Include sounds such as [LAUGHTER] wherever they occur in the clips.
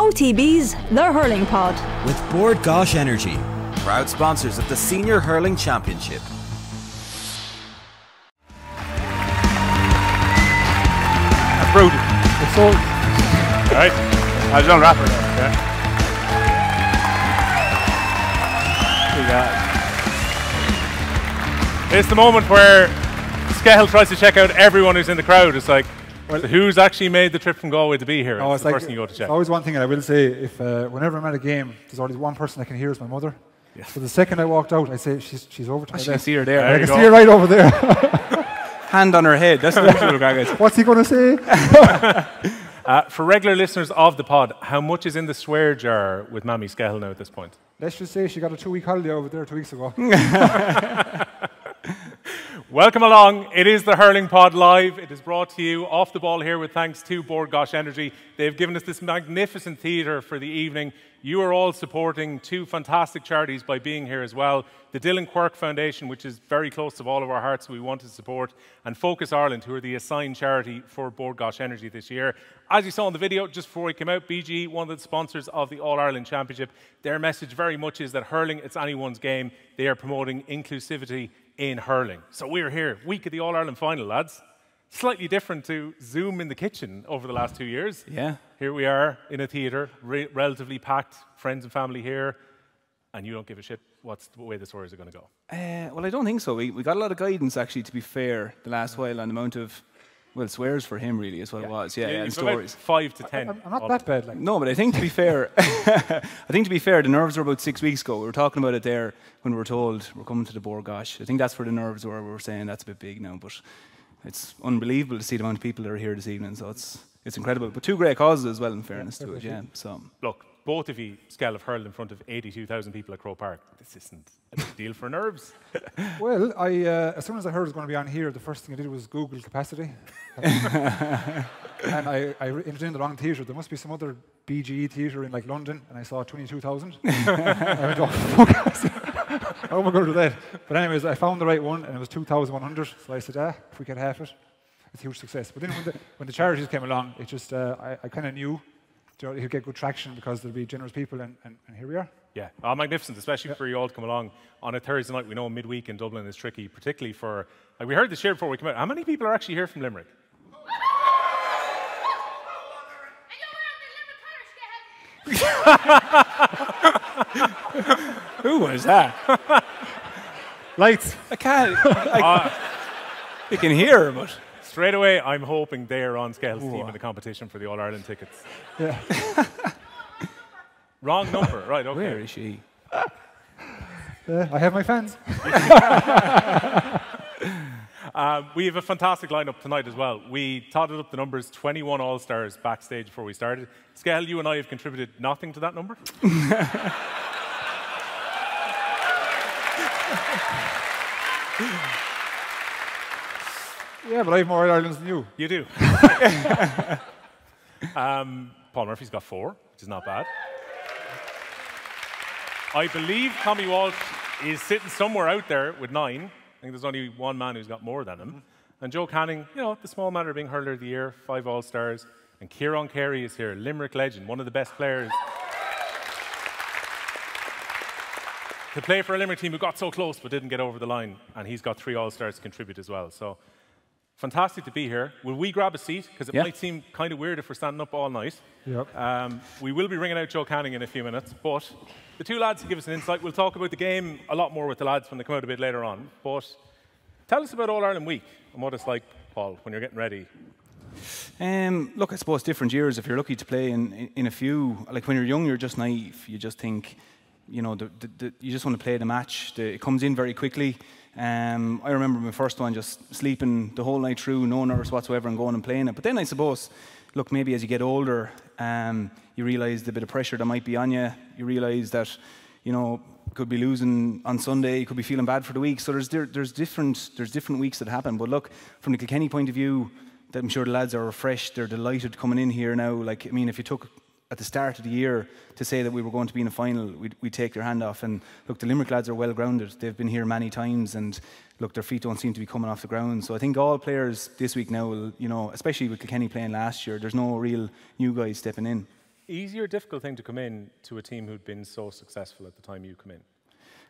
OTB's The Hurling Pod. With Bord Gáis Energy, proud sponsors of the Senior Hurling Championship. That's brutal. It's so. Alright. I was on rapper now, okay? It's the moment where Skehill tries to check out everyone who's in the crowd. It's like, well, who's actually made the trip from Galway to be here? No, it's, it's the like, person you go to check. Always one thing I will say. If uh, whenever I'm at a game, there's always one person I can hear is my mother. So the second I walked out, I say she's she's over to my I can left. see her there. I can you see her right over there. [LAUGHS] Hand on her head. That's the [LAUGHS] usual guys. What's he going to say? [LAUGHS] Uh, for regular listeners of the pod, how much is in the swear jar with Mammy Skehill now at this point? Let's just say she got a two-week holiday over there two weeks ago. Welcome along. It is the Hurling Pod Live. It is brought to you off the ball here with thanks to Bord Gáis Energy. They've given us this magnificent theatre for the evening. You are all supporting two fantastic charities by being here as well. The Dylan Quirk Foundation, which is very close to all of our hearts, we want to support, and Focus Ireland, who are the assigned charity for Bord Gáis Energy this year. As you saw in the video just before we came out, BG, one of the sponsors of the All Ireland Championship, their message very much is that hurling, it's anyone's game. They are promoting inclusivity in hurling. So we're here, week of the All Ireland final, lads. Slightly different to Zoom in the kitchen over the last two years. Yeah. Here we are in a theatre, re- relatively packed, friends and family here, and you don't give a shit what's the way the stories are going to go. Uh, well, I don't think so. We, we got a lot of guidance, actually, to be fair, the last while on the amount of, well, swears for him, really, is what it was. Yeah, yeah, and you've about stories. five to ten. I'm, I'm not that bad. Like, No, but I think to be fair, [LAUGHS] [LAUGHS] I think to be fair, the nerves were about six weeks ago. We were talking about it there when we were told we're coming to the Bord Gáis. I think that's where the nerves were. We were saying that's a bit big now, but it's unbelievable to see the amount of people that are here this evening. So it's it's incredible. But two great causes as well, in fairness to it. Yeah. So Look, both of you, Skell, have hurled in front of 82,000 people at Croke Park. This isn't a big deal for nerves. [LAUGHS] well, I uh, as soon as I heard it was going to be on here, the first thing I did was Google capacity, [LAUGHS] [LAUGHS] and I, I entered in the wrong theatre. There must be some other BGE theatre in like London, and I saw 22,000. I went, oh fuck! How am I going to do that? But anyways, I found the right one, and it was 2,100. So I said, ah, if we get half it, it's a huge success. But then when the, when the charities came along, it just uh, I, I kind of knew you know, he'd get good traction because there'd be generous people, and, and, and here we are. Yeah, oh, magnificent, especially for you all to come along on a Thursday night. We know midweek in Dublin is tricky, particularly for, like we heard this year before we came out. How many people are actually here from Limerick? [LAUGHS] who was that? Lights. I can't. I, you can hear, her, but Straight away, I'm hoping they are on Scale's team in the competition for the All Ireland tickets. Yeah. [LAUGHS] Wrong number, right? Okay. where is she? Yeah, I have my fans. [LAUGHS] Um, we have a fantastic lineup tonight as well. We totted up the numbers 21 All Stars backstage before we started. Scale, you and I have contributed nothing to that number. [LAUGHS] Yeah, but I have more Irelands than you. You do. [LAUGHS] um, Paul Murphy's got four, which is not bad. I believe Tommy Walsh is sitting somewhere out there with nine. I think there's only one man who's got more than him. And Joe Canning, you know, the small matter of being hurler of the year, five All Stars. And Kieran Carey is here, Limerick legend, one of the best players to play for a Limerick team who got so close but didn't get over the line. And he's got three All Stars to contribute as well. So fantastic to be here. Will we grab a seat? Because it Yeah. might seem kind of weird if we're standing up all night. Yep. Um, we will be ringing out Joe Canning in a few minutes, but the two lads give us an insight. We'll talk about the game a lot more with the lads when they come out a bit later on. But tell us about All Ireland Week and what it's like, Paul, when you're getting ready. Um, look, I suppose different years. If you're lucky to play in, in, in a few, like when you're young, you're just naive. You just think, you know, the, the, the, you just want to play the match. The, it comes in very quickly. Um, I remember my first one just sleeping the whole night through, no nerves whatsoever, and going and playing it. But then I suppose, look, maybe as you get older, um, you realise the bit of pressure that might be on you. You realise that, you know, could be losing on Sunday, you could be feeling bad for the week. So there's there, there's different there's different weeks that happen. But look, from the Kilkenny point of view, I'm sure the lads are refreshed. They're delighted coming in here now. Like I mean, if you took at the start of the year to say that we were going to be in a final, we'd, we'd take their hand off. And look, the Limerick lads are well grounded. They've been here many times, and look, their feet don't seem to be coming off the ground. So I think all players this week now will, you know, especially with Kilkenny playing last year, there's no real new guys stepping in. Easy or difficult thing to come in to a team who'd been so successful at the time you come in?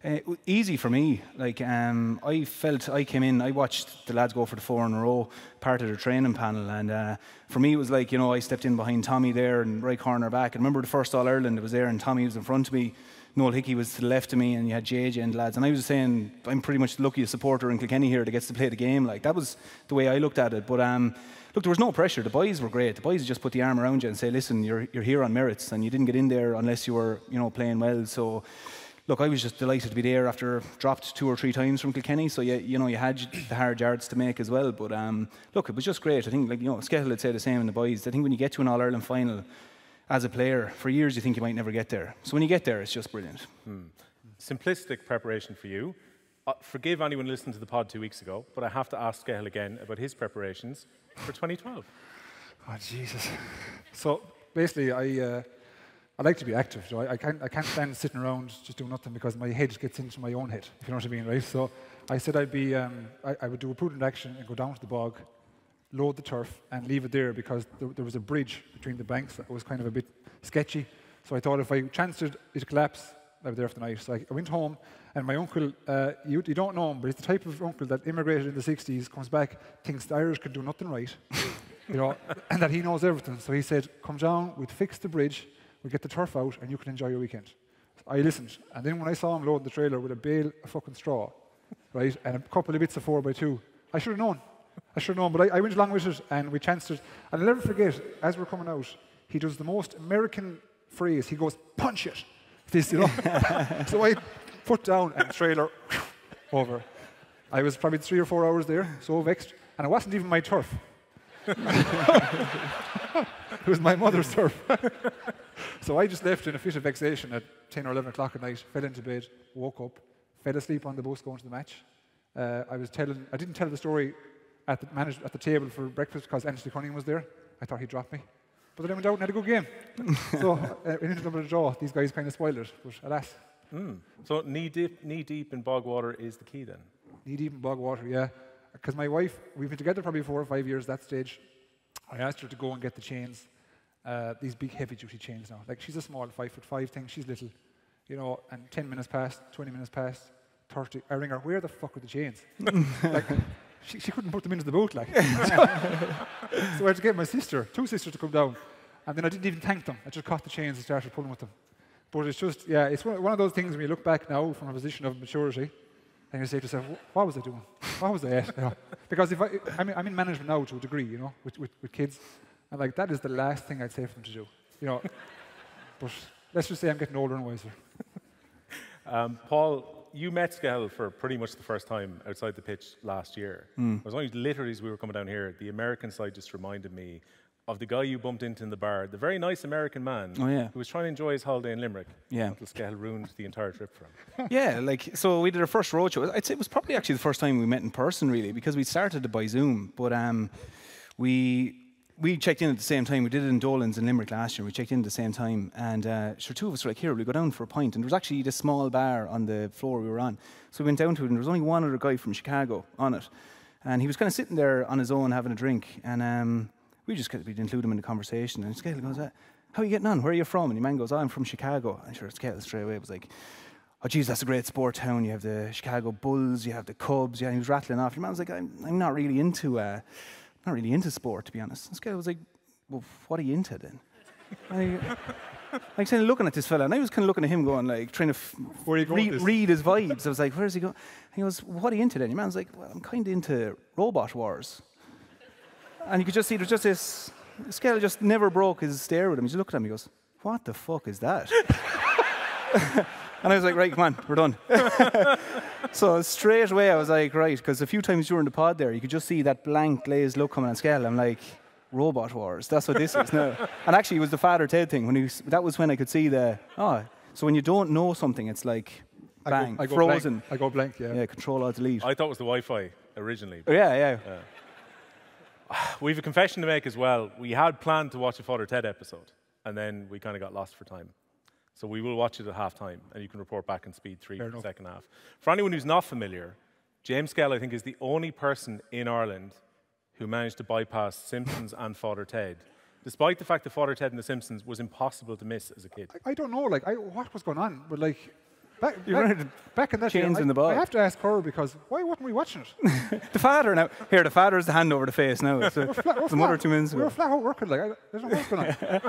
Uh, easy for me. Like um, I felt, I came in, I watched the lads go for the four in a row, part of the training panel, and uh, for me it was like you know I stepped in behind Tommy there and right corner back. And remember the first All Ireland, it was there, and Tommy was in front of me. Noel Hickey was to the left of me, and you had JJ and lads. And I was saying, I'm pretty much the luckiest supporter in Kilkenny here that gets to play the game. Like that was the way I looked at it. But um, look, there was no pressure. The boys were great. The boys just put the arm around you and say, listen, you're you're here on merits, and you didn't get in there unless you were you know playing well. So look, I was just delighted to be there after dropped two or three times from Kilkenny. So you, you know, you had the hard yards to make as well. But um, look, it was just great. I think, like you know, Skettle would say the same in the boys. I think when you get to an All Ireland final, as a player, for years you think you might never get there. So when you get there, it's just brilliant. Simplistic preparation for you. Uh, forgive anyone listening to the pod two weeks ago, but I have to ask Gail again about his preparations for 2012. Oh Jesus! So basically, I uh, I like to be active. So I, I can't I can't stand sitting around just doing nothing because my head gets into my own head. If you know what I mean, right? So I said I'd be um, I, I would do a prudent action and go down to the bog, load the turf, and leave it there because there, there was a bridge between the banks that was kind of a bit sketchy. So I thought if I chanced it, it'd collapse. I'd be there for the night. So I, I went home, and my uncle, uh, you, you don't know him, but he's the type of uncle that immigrated in the 60s, comes back, thinks the Irish can do nothing right, [LAUGHS] you know, and that he knows everything. So he said, come down, we'd fix the bridge, we'd get the turf out, and you can enjoy your weekend. I listened, and then when I saw him loading the trailer with a bale of fucking straw, [LAUGHS] right, and a couple of bits of 4 by 2 I should have known. I should have known, but I, I went along with it, and we chanced it. And I'll never forget, as we're coming out, he does the most American phrase. He goes, punch it. [LAUGHS] This, you know. [LAUGHS] so I put down and trailer over. I was probably three or four hours there, so vexed, and it wasn't even my turf. it was my mother's turf. So I just left in a fit of vexation at 10 or 11 o'clock at night, fell into bed, woke up, fell asleep on the bus going to the match. Uh, I was telling, I didn't tell the story at the, manage, at the table for breakfast because Anthony Cunningham was there. I thought he'd drop me. But then I went out and had a good game. [LAUGHS] so uh, it ended up with a draw. These guys kind of spoiled it, but alas. So knee deep, knee deep in bog water is the key then. Knee deep in bog water, yeah. Because my wife, we've been together probably four or five years at that stage. I asked her to go and get the chains, uh, these big heavy duty chains now. Like she's a small five foot five thing, she's little, you know, and 10 minutes passed, 20 minutes passed, 30. I ring her, where the fuck are the chains? [LAUGHS] like, she, she couldn't put them into the boat, like. [LAUGHS] [LAUGHS] so I had to get my sister, two sisters to come down. And then I didn't even thank them. I just caught the chains and started pulling with them. But it's just, yeah, it's one one of those things when you look back now from a position of maturity, and you say to yourself, what was I doing? What was I at? You know? Because if I, I'm, in- I'm in management now to a degree, you know, with, with, with kids, and like that is the last thing I'd say for them to do, you know. [LAUGHS] but let's just say I'm getting older and wiser. [LAUGHS] Um, Paul, you met Skell for pretty much the first time outside the pitch last year. It was only literally as we were coming down here, the American side just reminded me of the guy you bumped into in the bar, the very nice American man Oh, yeah. who was trying to enjoy his holiday in Limerick Yeah. until Skell ruined the entire trip for him. [LAUGHS] yeah, like so we did our first roadshow. I'd say it was probably actually the first time we met in person, really, because we started it by Zoom. But um, we we checked in at the same time. We did it in Dolan's in Limerick last year. We checked in at the same time, and uh, sure, two of us were like, "Here, we go down for a pint." And there was actually this small bar on the floor we were on, so we went down to it, and there was only one other guy from Chicago on it, and he was kind of sitting there on his own having a drink, and um, we just we'd include him in the conversation. And Scale goes, uh, "How are you getting on? Where are you from?" And the man goes, oh, "I'm from Chicago." And sure, Scale straight away was like. Oh, geez, that's a great sport town. You have the Chicago Bulls, you have the Cubs. Yeah, he was rattling off. Your man was like, I'm, I'm not really into, uh, not really into sport, to be honest. And Scale was like, well, what are you into then? I, [LAUGHS] like, kind of looking at this fella, and I was kind of looking at him, going like, trying to f- Where are you going read, his vibes. I was like, where's he going? He goes, what are you into then? Your man's like, well, I'm kind of into robot wars. And you could just see there's just this. Scale just never broke his stare with him. He just looked at me. He goes, "What the fuck is that?" [LAUGHS] and I was like, "Right, come on, we're done." [LAUGHS] so straight away, I was like, "Right," because a few times during the pod there, you could just see that blank, glazed look coming on Scale. I'm like, "Robot wars. That's what this is now." [LAUGHS] And actually, it was the Father Ted thing. When he was, that was when I could see the oh. So when you don't know something, it's like I bang, go, I go frozen. Blank. I go blank, yeah. Yeah, Control Alt Delete. I thought it was the Wi-Fi originally. Oh, yeah, yeah. [SIGHS] We have a confession to make as well. We had planned to watch a Father Ted episode, and then we kind of got lost for time. So we will watch it at half time, and you can report back in speed three Fair for the second half. For anyone who's not familiar, James Skell, I think, is the only person in Ireland who managed to bypass Simpsons and Father Ted despite the fact that Father Ted and The Simpsons was impossible to miss as a kid. I, I don't know, like, I, what was going on, but like, back, [LAUGHS] You back, wanted back in that chains day, in I, the ball. I have to ask her because why weren't we watching it? [LAUGHS] The father now. Here, the father's the hand over the face now. [LAUGHS] It's, uh, We're flat, we're it's a month or flat- two minutes We were ago. flat out working, like, I, there's no what's going on.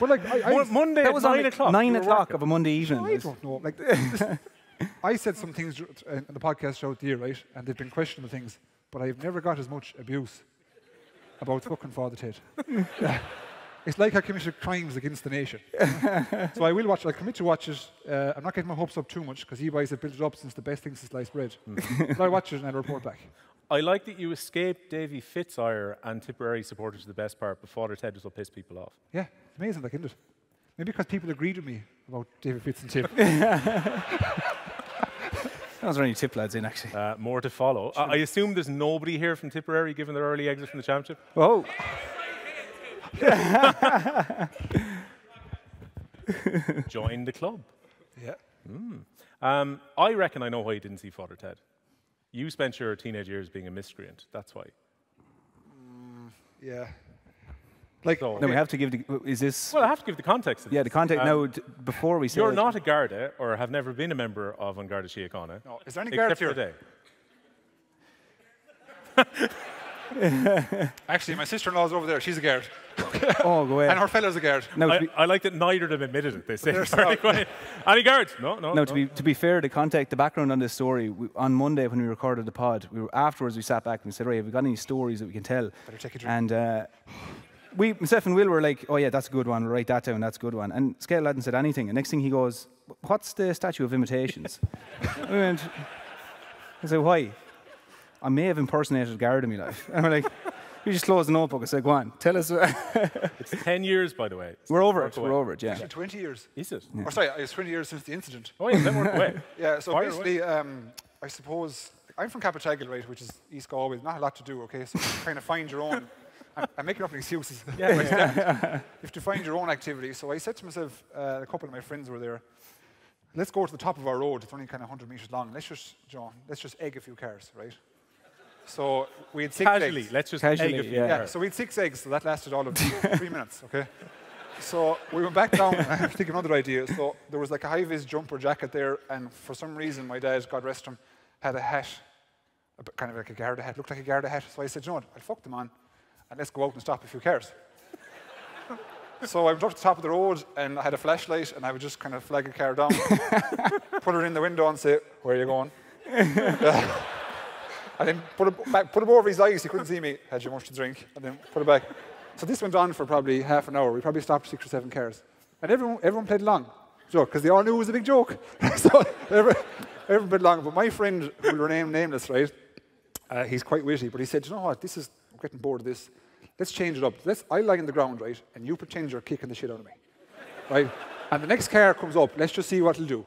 But like, I, I, Mo- Monday That was on nine like o'clock. nine o'clock working. of a Monday evening. I don't know. Like, [LAUGHS] I said some things in the podcast throughout the year, right? And they've been questionable things, but I've never got as much abuse about fucking Father Ted. Yeah. [LAUGHS] It's like I committed crimes against the nation. [LAUGHS] so I will watch. I'll commit to watch it. Uh, I'm not getting my hopes up too much because you guys have built it up since the best things since sliced bread. but I'll watch it and I'll report back. I like that you escaped Davy Fitzgerald and Tipperary supporters to the best part, but Father Ted just will piss people off. Yeah, it's amazing, like, isn't it? Maybe because people agreed with me about David Fitz and Tip. Those are only tip lads in actually. Uh, more to follow. I I assume there's nobody here from Tipperary given their early exit from the championship. Oh, [LAUGHS] Join the club. yeah. Um, I reckon I know why you didn't see Father Ted. You spent your teenage years being a miscreant. That's why. Yeah. Like, So- now we have to give the. Is this? Well, I have to give the context. Of yeah, this. the context. Um, now, d- before we say. You're it- not a Garda or have never been a member of An Garda Síochána. No, is there any except guards for here? today. [LAUGHS] actually, my sister-in-law is over there. She's a guard, [LAUGHS] Oh, go ahead. and ahead. her fella's a guard. Now, to I, be, I like that neither of them admitted it. They said [LAUGHS] sorry. quiet. Any guards? No, no. no, no. to be to be fair, the context, the background on this story. We, on Monday when we recorded the pod, we were afterwards we sat back and we said, "Right, have we got any stories that we can tell?" Better take a drink. And uh, we, myself and Will, were like, "Oh yeah, that's a good one. We'll write that down. That's a good one." And Scale hadn't said anything. And next thing he goes, "What's the statue of imitations?" we [LAUGHS] went. I said, "Why?" I may have impersonated Garda in my life. And we're like, "We just closed the notebook." I said, "Go on, tell us." [LAUGHS] It's 10 years, by the way. we're over it. away. We're over it. Yeah. Actually, 20 years. Is it? Or sorry, it's 20 years since the incident. Oh, yeah, then work away. Yeah, so Fire basically, um, I suppose I'm from Cappataggle, right, which is East Galway. Not a lot to do, okay? So you kind of find your own. I'm, I'm making up excuses. Yeah, [LAUGHS] you have to find your own activity. So I said to myself, uh, a couple of my friends were there. Let's go to the top of our road. It's only kind of 100 meters long. Let's just, John, let's just egg a few cars, right? So we had six Casually, eggs. let's just Casually, egg a few yeah. Yeah, so we had six eggs, so that lasted all of three [LAUGHS] minutes, okay? So we went back down, [LAUGHS] I have to think of another idea. So there was like a high vis jumper jacket there, and for some reason, my dad, God rest him, had a hat, a bit kind of like a Garda hat, looked like a Garda hat. So I said, you know what, I'll fuck them on, and let's go out and stop a few cars. [LAUGHS] so I went up to the top of the road, and I had a flashlight, and I would just kind of flag a car down, [LAUGHS] put it in the window, and say, where are you going? [LAUGHS] And then put it, back, put it over his eyes, he couldn't see me. Had you much to drink? And then put it back. So this went on for probably half an hour. We probably stopped six or seven cars. And everyone, everyone played along. Joke, because they all knew it was a big joke. so everyone, everyone played along. But my friend, who will remain nameless, right? Uh, he's quite witty, but he said, you know what, this is, getting bored of this. Let's change it up. Let's, I lie on the ground, right? And you pretend you're kicking the shit out of me. Right? And the next car comes up. Let's just see what it'll do.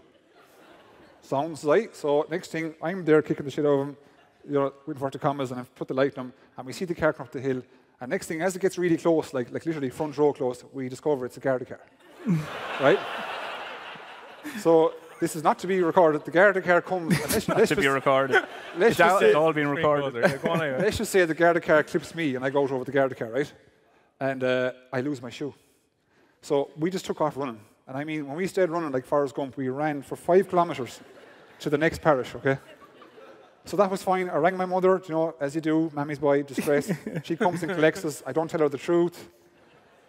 Sounds right. So next thing, I'm there kicking the shit out of him, you know, waiting for it to come and I've put the light on him, and we see the car come up the hill. And next thing, as it gets really close, like, like literally front row close, we discover it's a Garda car. [LAUGHS] right? So this is not to be recorded. The Garda car comes, and [LAUGHS] let's, let's to be recorded. [LAUGHS] let's It's, just all, say, it's all being recorded. Yeah, go let's just say the Garda car clips me, and I go out over the Garda car, right? And uh, I lose my shoe. So we just took off running. And I mean, when we stayed running like Forrest Gump, we ran for five kilometres to the next parish, okay? So that was fine. I rang my mother, you know, as you do, mammy's boy, distress. [LAUGHS] she comes and collects us. I don't tell her the truth.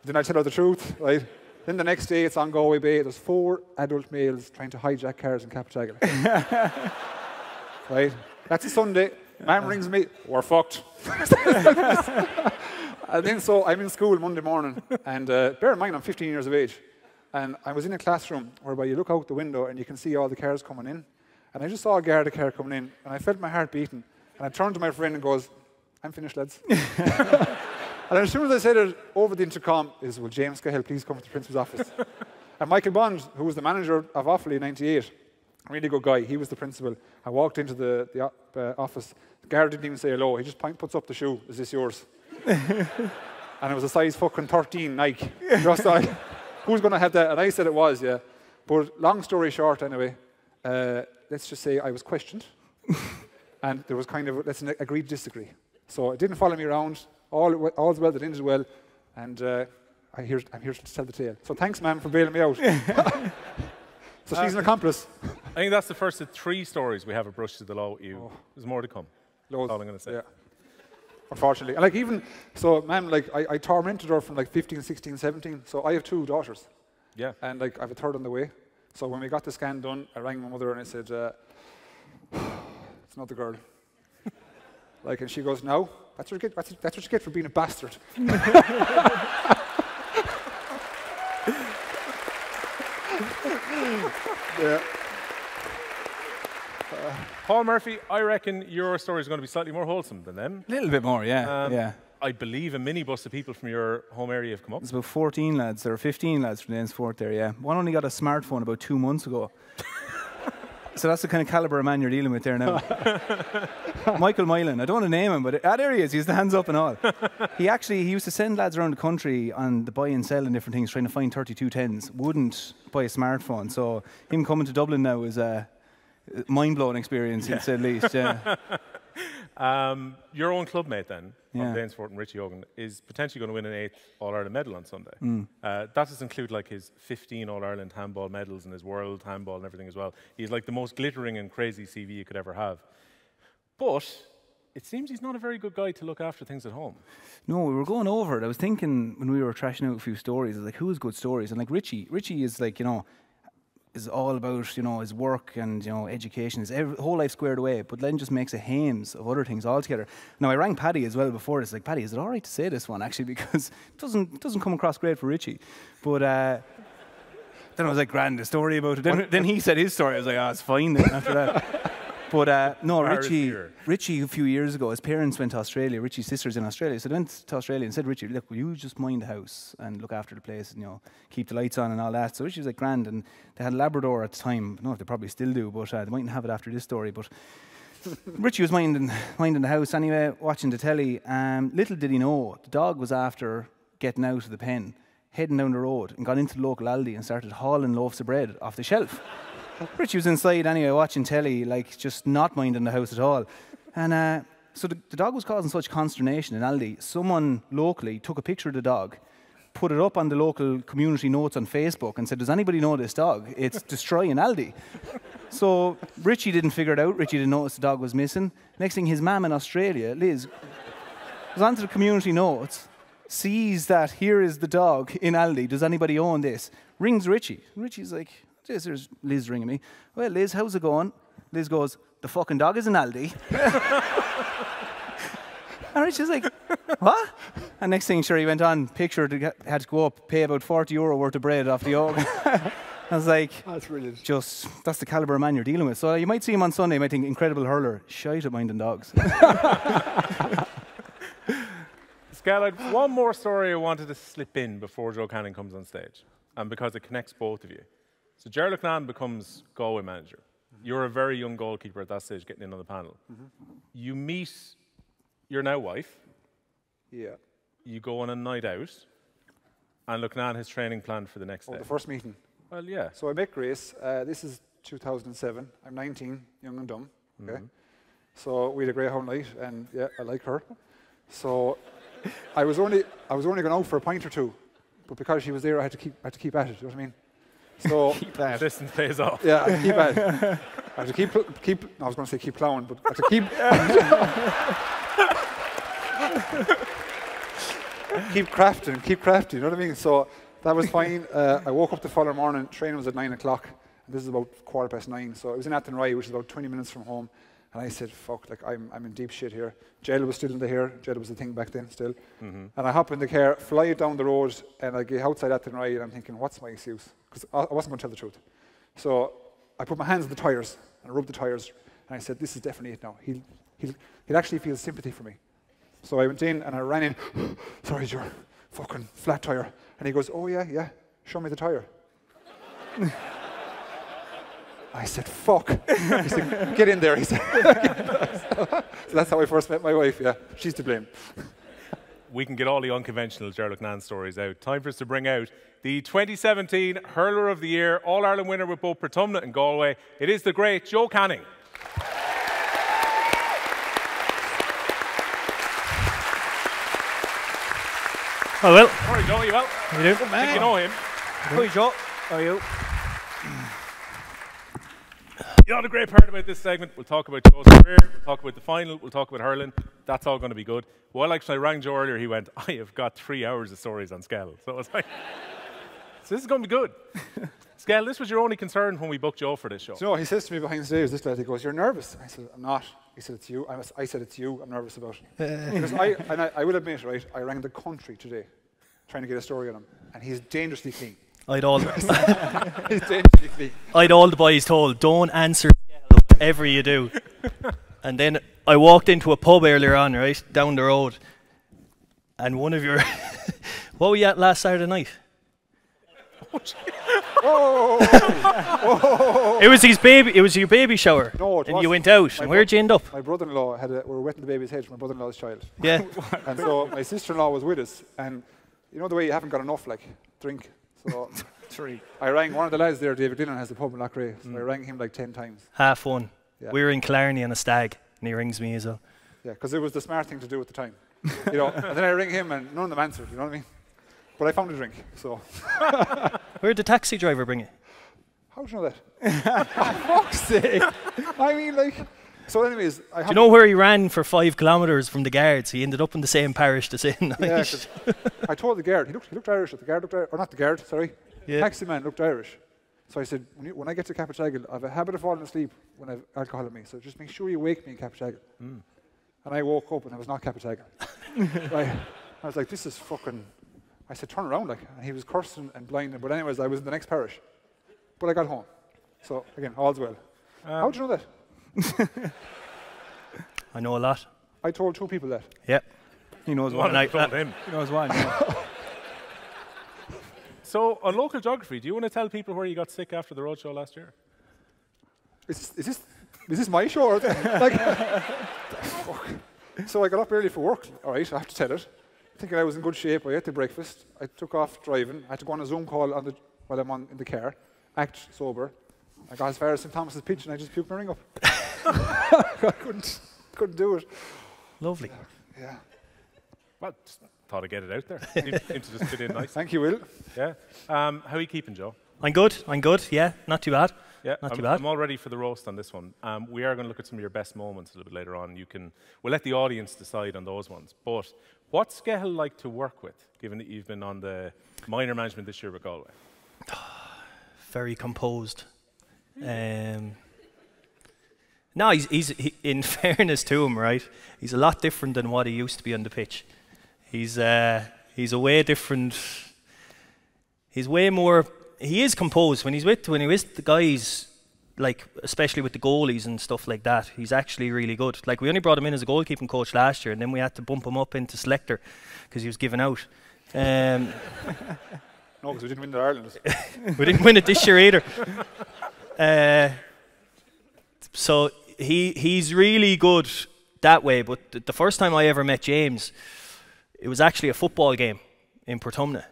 Then I tell her the truth, right? Then the next day, it's on Galway Bay. There's four adult males trying to hijack cars in Cappataggle. [LAUGHS] right? That's a Sunday. Mum rings me. We're fucked. [LAUGHS] and then so I'm in school Monday morning, and uh, bear in mind I'm 15 years of age, and I was in a classroom whereby you look out the window and you can see all the cars coming in, and I just saw a Garda car coming in, and I felt my heart beating, and I turned to my friend and goes, "I'm finished, lads." [LAUGHS] and as soon as I said it over the intercom, is will James Skehill please come to the principal's office? [LAUGHS] and Michael Bond, who was the manager of Offaly in '98, really good guy. He was the principal. I walked into the, the uh, office. The guard didn't even say hello. He just point, puts up the shoe. Is this yours? [LAUGHS] and it was a size fucking 13 Nike. [LAUGHS] Just who's going to have that? And I said it was, yeah. But long story short, anyway, uh, let's just say I was questioned. and there was kind of, let's agree to disagree. So it didn't follow me around. All, all's well that ended well. And uh, I hear, I'm here to tell the tale. So thanks, ma'am, for bailing me out. [LAUGHS] so she's an accomplice. I think that's the first of three stories we have at Brush to the Law with you. Oh. There's more to come. Loads. all I'm gonna say. Yeah. Unfortunately. And like even, so ma'am, like I, I tormented her from like 15, 16, 17. So I have two daughters. Yeah. And like I have a third on the way. So when we got the scan done, I rang my mother and I said, uh, [SIGHS] it's not the girl. [LAUGHS] like, and she goes, no, that's what, you get, that's, that's what you get for being a bastard. yeah. Paul Murphy, I reckon your story is going to be slightly more wholesome than them. A little bit more, yeah. Um, yeah. I believe a minibus of people from your home area have come up. There's about 14 lads, there are 15 lads from the N-Sport there, yeah. One only got a smartphone about two months ago. So that's the kind of caliber of man you're dealing with there now. [LAUGHS] Michael Mylan, I don't want to name him, but ah, there he is, he's the hands up and all. He actually, he used to send lads around the country on the buy and sell and different things, trying to find 3210s, wouldn't buy a smartphone. So him coming to Dublin now is a mind-blowing experience, to say the least, yeah. [LAUGHS] Um, your own clubmate then, Yeah. from and Richie Hogan, is potentially going to win an eighth All Ireland medal on Sunday. Mm. Uh, that does include like his 15 All Ireland handball medals and his world handball and everything as well. He's like the most glittering and crazy CV you could ever have. But it seems he's not a very good guy to look after things at home. No, we were going over it. I was thinking when we were trashing out a few stories, like, who has good stories? And like Richie, Richie is like, you know, is all about, you know, his work and, you know, education, his every, whole life squared away, but then just makes a hames of other things altogether. Now, I rang Paddy as well before this, like, Paddy, is it all right to say this one, actually, [LAUGHS] because it doesn't, doesn't come across great for Richie. But uh, then I was like, grand, a story about it. Then, then he said his story. I was like, oh, it's fine then after that. [LAUGHS] But uh, no, Richie. Richie, a few years ago, his parents went to Australia. Richie's sister's in Australia, so they went to Australia and said, "Richie, look, will you just mind the house and look after the place, and you know, keep the lights on and all that." So Richie was like, "Grand," and they had a Labrador at the time. I don't know if they probably still do, but uh, they mightn't have it after this story. But [LAUGHS] Richie was minding minding the house anyway, watching the telly. Um, little did he know, the dog was after getting out of the pen, heading down the road, and got into the local Aldi and started hauling loaves of bread off the shelf. Richie was inside anyway, watching telly, like just not minding the house at all. And uh, so the, the dog was causing such consternation in Aldi. Someone locally took a picture of the dog, put it up on the local community notes on Facebook, and said, "Does anybody know this dog? It's destroying Aldi." So Richie didn't figure it out. Richie didn't notice the dog was missing. Next thing, his mum in Australia, Liz, goes onto the community notes, sees that here is the dog in Aldi. Does anybody own this? Rings Richie. Richie's like, this there's Liz ringing me. Well, Liz, how's it going? Liz goes, the fucking dog is an Aldi. [LAUGHS] and Richie's like, what? And next thing, sure, he went on, picture to get, had to go up, pay about 40 euro worth of bread off the oak. [LAUGHS] I was like, That's brilliant. just, that's the caliber of man you're dealing with. So you might see him on Sunday, you might think, incredible hurler, shite at minding dogs. [LAUGHS] Scal, I'd one more story I wanted to slip in before Joe Canning comes on stage, and because it connects both of you. So Ger Loughnane becomes Galway manager. You're a very young goalkeeper at that stage, getting in on the panel. You meet your now wife. Yeah. You go on a night out, and Loughnane has training planned for the next Oh, day. the first meeting. well, yeah. So I met Grace. Uh, this is 2007. I'm 19, young and dumb. Okay. So we had a greyhound night, and yeah, I like her. So I was only I was only going out for a pint or two, but because she was there, I had to keep I had to keep at it. You know what I mean? So [LAUGHS] Distance pays off. yeah, I had to keep at it. I had to keep keep. I was going to say keep plowing, but I had to keep. [LAUGHS] keep crafting, keep crafting. You know what I mean? So that was fine. Uh, I woke up the following morning. Training was at nine o'clock. And this is about quarter past nine. So I was in Athenry, which is about 20 minutes from home. And I said, "Fuck! Like I'm, I'm in deep shit here." Jail was still in the here. Jail was the thing back then, still. Mm-hmm. And I hop in the car, fly it down the road, and I get outside Athenry, and I'm thinking, "What's my excuse?" Because I, I wasn't going to tell the truth. So I put my hands on the tires and I rubbed the tires, and I said, "This is definitely it now." He'll, he'll, he'll actually feel sympathy for me. So I went in and I ran in. [GASPS] Sorry, your fucking flat tire. And he goes, "Oh yeah, yeah. Show me the tire." [LAUGHS] I said, "Fuck." He said, "Get in there." He said. [LAUGHS] so that's how I first met my wife. Yeah, she's to blame. we can get all the unconventional Ger Loughnane stories out. Time for us to bring out the 2017 Hurler of the Year, All Ireland winner with both Portumna and Galway. It is the great Joe Canning. Oh well. All right, Joe, you well? How you do? Think you know him. Hi Joe. How are you? You know the great part about this segment? We'll talk about Joe's career, we'll talk about the final, we'll talk about hurling. That's all going to be good. Well, actually, I rang Joe earlier. He went, I have got three hours of stories on Skell. So I was like, [LAUGHS] so this is going to be good. [LAUGHS] Skell, this was your only concern when we booked Joe for this show. Do you know, he says to me behind the stage, this lad, he goes, You're nervous. I said, I'm not. He said, It's you. I, was, I said, It's you I'm nervous about. [LAUGHS] because I, and I, I will admit, right, I rang the country today trying to get a story on him, and he's dangerously clean. I'd all [LAUGHS] He's. I'd all the boys told, don't answer whatever you do. And then I walked into a pub earlier on, right, down the road, and one of your [LAUGHS] what were you at last Saturday night? Oh. It was his baby. It was your baby shower, No, it and you wasn't. went out. My And where'd you end up? My brother in law had a, we were wetting the baby's head for my brother in law's child. Yeah, and so my sister in law was with us, and you know the way you haven't got enough, like, drink. So [LAUGHS] three, I rang one of the lads there, David Dillon, has the pub in Loughrea, so Mm. I rang him like 10 times. half one. Yeah. We were in Killarney on a stag, and he rings me as well. Yeah, because it was the smart thing to do at the time. You know, and then I ring him and none of them answered, you know what I mean? But I found a drink, so [LAUGHS] Where'd the taxi driver bring you? how do you know that? [LAUGHS] For fuck's sake! I mean, like, so anyways, I Do you know where he ran for five kilometres from the guards? He ended up in the same parish the same night. Yeah, I told the guard, he looked, he looked Irish, the guard looked Irish, or not the guard, sorry. Yeah. Taxi man looked Irish. So I said, when, you, when I get to Cappataggle, I have a habit of falling asleep when I have alcohol in me, so just make sure you wake me in Cappataggle. Mm. And I woke up and I was not Cappataggle. [LAUGHS] I, I was like, this is fucking. I said, turn around, like. And he was cursing and blinding. But, anyways, I was in the next parish. But I got home. So, again, all's well. How do you know that? I know a lot. I told two people that. Yep. He knows What one. I told him. He knows one. yeah. [LAUGHS] So, on local geography, do you want to tell people where you got sick after the roadshow last year? Is, is this is this my show? Or like, fuck. [LAUGHS] So I got up early for work. All right, I have to tell it. Thinking I was in good shape. I ate the breakfast. I took off driving. I had to go on a Zoom call on the, while I'm on in the car. Act sober. I got as far as St Thomas's Pitch and I just puked my ring up. [LAUGHS] [LAUGHS] I couldn't couldn't do it. Lovely. Yeah. Well, just thought I'd get it out there. Seemed seemed to just fit in nice. Thank you, Will. Yeah. Um, how are you keeping, Joe? I'm good. I'm good. Yeah, not too bad. Yeah, Not I'm, too bad. I'm all ready for the roast on this one. Um, we are going to look at some of your best moments a little bit later on. You can, we'll let the audience decide on those ones. But what's Skehill like to work with, given that you've been on the minor management this year with Galway? [SIGHS] Very composed. Um, no, he's, he's he, in [LAUGHS] fairness to him, right? He's a lot different than what he used to be on the pitch. He's uh, he's a way different. He's way more. He is composed when he's with when he with the guys, like especially with the goalies and stuff like that. He's actually really good. Like we only brought him in as a goalkeeping coach last year, and then we had to bump him up into selector because he was giving out. Um, [LAUGHS] No, because we didn't win the Ireland. [LAUGHS] we didn't win it this year either. Uh, so he he's really good that way. But th- the first time I ever met James, it was actually a football game in Portumna.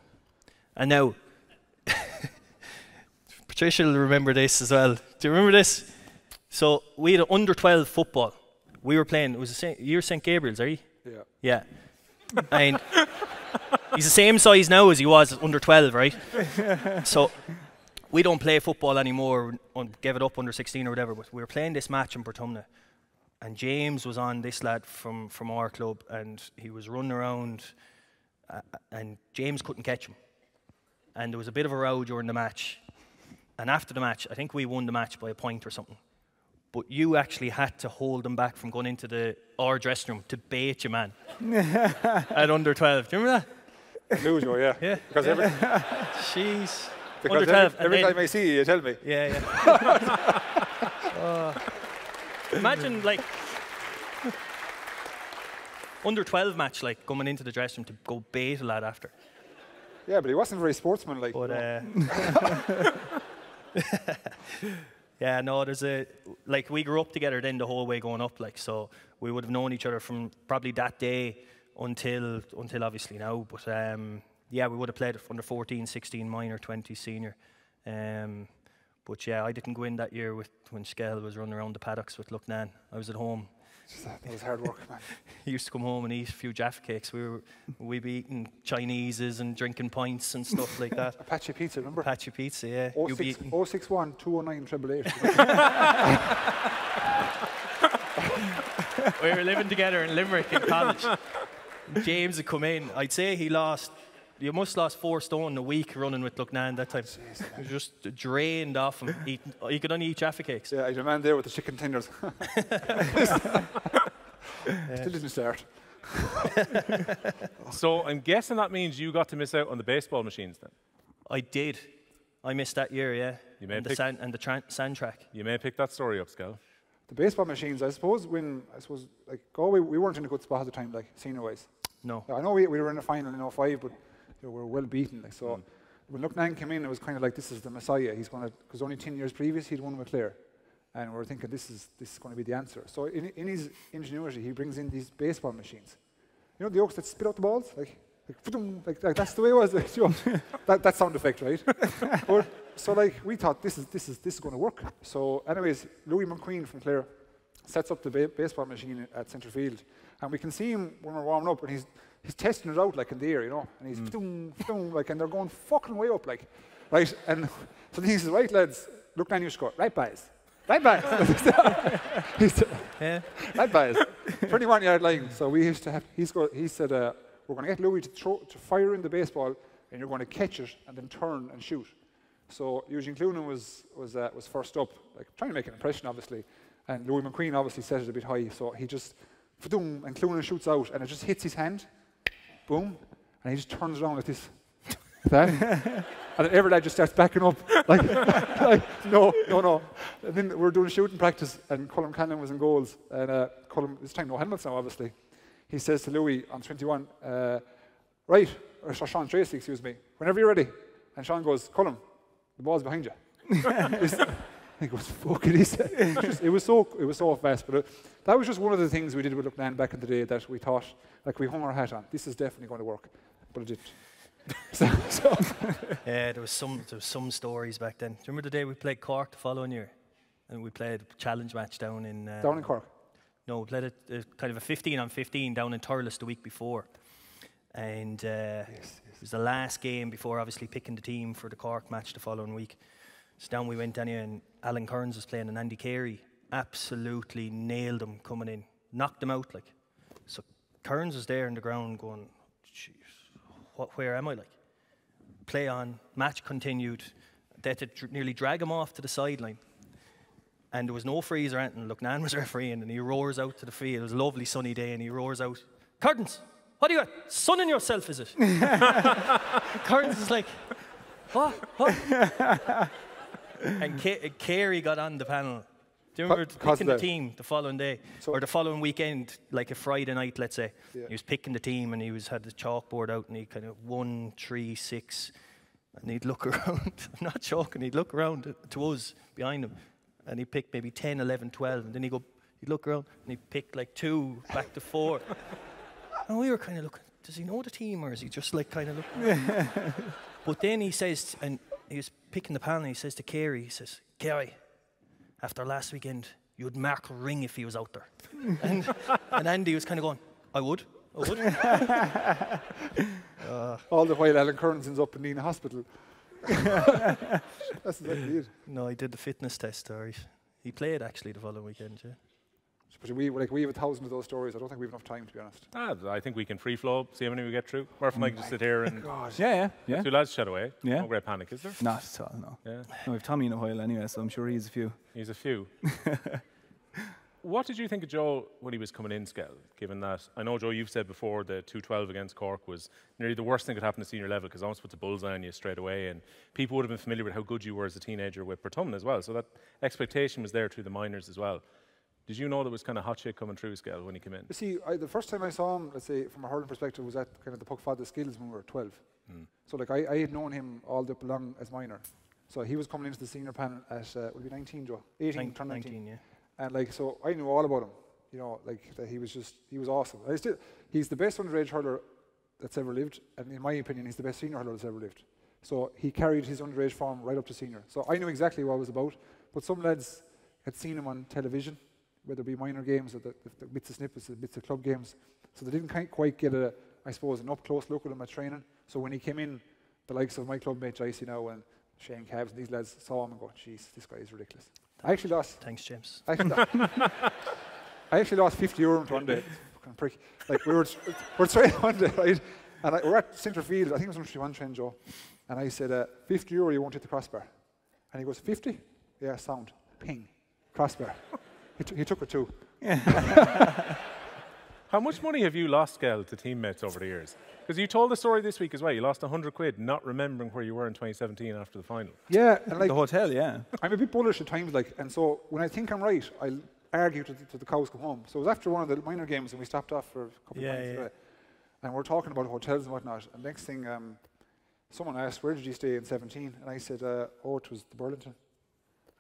And now, [LAUGHS] Patricia will remember this as well. Do you remember this? So we had an under 12 football. We were playing, it was the same, you're St. Gabriel's, are you? Yeah. Yeah. And he's the same size now as he was under 12, right? so we don't play football anymore, un- gave it up under 16 or whatever, but we were playing this match in Portumna. And James was on this lad from, from our club, and he was running around, uh, and James couldn't catch him. And there was a bit of a row during the match. And after the match, I think we won the match by a point or something. But you actually had to hold him back from going into the our dressing room to bait you, man. [LAUGHS] at under 12. Do you remember that? Lose you, yeah. Yeah. Because every, [LAUGHS] Jeez. Because every, every time I see you, you tell me. Yeah, yeah. Uh, [LAUGHS] imagine like under 12 match, like coming into the dressing room to go bait a lad after. Yeah, but he wasn't very sportsmanlike. But no. uh, [LAUGHS] yeah, no, there's a like we grew up together then the whole way going up, like so we would have known each other from probably that day until until obviously now. But um, yeah, we would have played under 14, 16, minor, 20, senior. Um, but yeah, I didn't go in that year with when Skell was running around the paddocks with Loughnane. I was at home. It was hard work, man. [LAUGHS] He used to come home and eat a few Jaffa cakes. We were we'd be eating Chineses and drinking pints and stuff like [LAUGHS] that. Apache Pizza, remember? Patchy pizza, yeah. Oh You'd be six- 061 209 888. [LAUGHS] we were living together in Limerick in college. James would come in. I'd say he lost. You must lost four stone in a week running with Loughnane that time. He was just drained off him. Eating, oh, he could only eat Jaffa cakes. Yeah, I had a man there with the chicken tenders. [LAUGHS] Still didn't start. [LAUGHS] So I'm guessing that means you got to miss out on the baseball machines then. I did. I missed that year, yeah. You may and the pick- sand and the tran sand track. You may pick that story up, Scal. The baseball machines, I suppose, when, I suppose, like, Galway, we weren't in a good spot at the time, like, senior wise. No. I know we, we were in the final in 05, but we were well beaten. Like, so hmm. when Loughnane came in, it was kind of like, this is the messiah. He's going to, because only 10 years previous, he'd won with Clare. And we were thinking, this is, this is going to be the answer. So in, in his ingenuity, he brings in these baseball machines. You know the oaks that spit out the balls? Like, like, like, like that's the way it was. [LAUGHS] That, that sound effect, right? [LAUGHS] but, so like we thought this is this is this is going to work. So, anyways, Louis Mulqueen from Clare sets up the ba- baseball machine at centre field, and we can see him when we're warming up, and he's he's testing it out like in the air, you know, and he's "Fa-dum, fa-dum," like, and they're going fucking way up, like, right? And [LAUGHS] so he says, right lads, look down your score, right boys, right boys. [LAUGHS] He's- [LAUGHS] Yeah. that bias. 21 yard line. So we used to have, he's got, he said, uh, we're going to get Louis to, throw, to fire in the baseball and you're going to catch it and then turn and shoot. So Eugene Cloonan was, was, uh, was first up, like trying to make an impression, obviously. And Louis Mulqueen obviously set it a bit high. So he just, and Cloonan shoots out and it just hits his hand. Boom. And he just turns around like this. That. and then every lad just starts backing up. [LAUGHS] Like, like, no, no, no. And then we're doing shooting practice, and Colm Callanan was in goals. And uh, Colin, this time no helmets now, obviously. He says to Louis on 21, uh, right, or Sean Tracy, excuse me, whenever you're ready. And Sean goes, Colin, the ball's behind you. [LAUGHS] This- he goes, fuck it, he said. It was, just- it was so, it was so fast. But uh, that was just one of the things we did with Loughnane back in the day that we thought, like we hung our hat on. This is definitely going to work. But it didn't. [LAUGHS] so, so [LAUGHS] Yeah, there was some there was some stories back then. Do you remember the day we played Cork the following year? And we played a challenge match down in uh, down in Cork. No, we played a, a kind of a 15 on 15 down in Thurles the week before. And uh, it was the last game before obviously picking the team for the Cork match the following week. So down we went anyway, and Alan Kerins was playing, and Andy Carey absolutely nailed him coming in, knocked him out like. So Kerins was there in the ground going, "Jeez, what, where am I like? Play on, match continued. They had to dr- nearly drag him off to the sideline and there was no freeze or anything. Look, Nan was [LAUGHS] refereeing, and he roars out to the field. It was a lovely sunny day, and he roars out, "Curtains, what do you got? Sunning yourself, is it?" [LAUGHS] Curtains is like, "What? What?" And Ca- Carey got on the panel. Do you remember Co- picking the team the following day So- or the following weekend, like a Friday night, let's say? Yeah. He was picking the team, and he was had the chalkboard out, and he kind of one, three, six, and he'd look [LAUGHS] around. I'm not joking. He'd look around to us behind him, and he'd pick maybe 10, 11, 12, and then he'd go, he'd look around, and he'd pick like two back to four. [LAUGHS] and we were kind of looking, does he know the team, or is he just like kind of looking? [LAUGHS] but then he says, and he was picking the panel, and he says to Kerry, he says, Kerry, after last weekend, you'd mark ring if he was out there. [LAUGHS] and, and Andy was kind of going, I would. I would. [LAUGHS] Uh, All the while Alan Kerins ends up in Nina Hospital. [LAUGHS] That's exactly it. no, he did the fitness test, or he, he played actually the following weekend, yeah. But we, like, we have a thousand of those stories. I don't think we have enough time, to be honest. Ah, I think we can free flow, see how many we get through. Murph and I can just sit here and God. Yeah, yeah, yeah. two lads chat away. Yeah. No great panic, is there? Not at all, no. Yeah. No, we've Tommy in a while anyway, so I'm sure he's a few. He's a few. [LAUGHS] what did you think of Joe when he was coming in, Skell? Given that I know Joe, you've said before the 212 against Cork was nearly the worst thing that could happen at senior level because almost puts a bullseye on you straight away, and people would have been familiar with how good you were as a teenager with Portumna as well. So that expectation was there through the minors as well. Did you know there was kind of hot shit coming through, Skell, when he came in? You see, I, the first time I saw him, let's say, from a hurling perspective, was at kind of the Puck Father Skills when we were 12. So, like, I, I had known him all the way along as minor. So he was coming into the senior panel at, uh, would be 19, Joe? 18, Nin- turned 19. 19, yeah. And like, so I knew all about him. You know, like that he was just, he was awesome. I still, he's the best underage hurler that's ever lived, and in my opinion, he's the best senior hurler that's ever lived. So he carried his underage form right up to senior. So I knew exactly what it was about. But some lads had seen him on television, whether it be minor games or the, the, the bits of snippets, the bits of club games. So they didn't quite- quite get a, I suppose, an up close look at him at training. So when he came in, the likes of my club mate Jicey now and Shane Cabs and these lads saw him and go, "Jeez, this guy is ridiculous." I actually lost. Thanks, James. [LAUGHS] I actually, I actually lost 50 euro on one day. Fucking prick. Like we were, we're training [LAUGHS] one day, right? And I, we're at centre field. I think it was under 51 train, Joe. And I said, uh, 50 euro, you won't hit the crossbar. And he goes, 50? Yeah, sound. Ping. Crossbar. He, he took it too. [LAUGHS] How much money have you lost, Gail, to teammates over the years? Because you told the story this week as well. You lost 100 quid not remembering where you were in 2017 after the final. Yeah, and like the hotel, yeah. I'm a bit bullish at times, like, and so when I think I'm right, I'll argue to the, to the cows come home. So it was after one of the minor games, and we stopped off for a couple Yeah, of pints yeah. today, and we're talking about hotels and whatnot. And next thing, um, someone asked, "Where did you stay in 17?" And I said, uh, "Oh, it was the Burlington."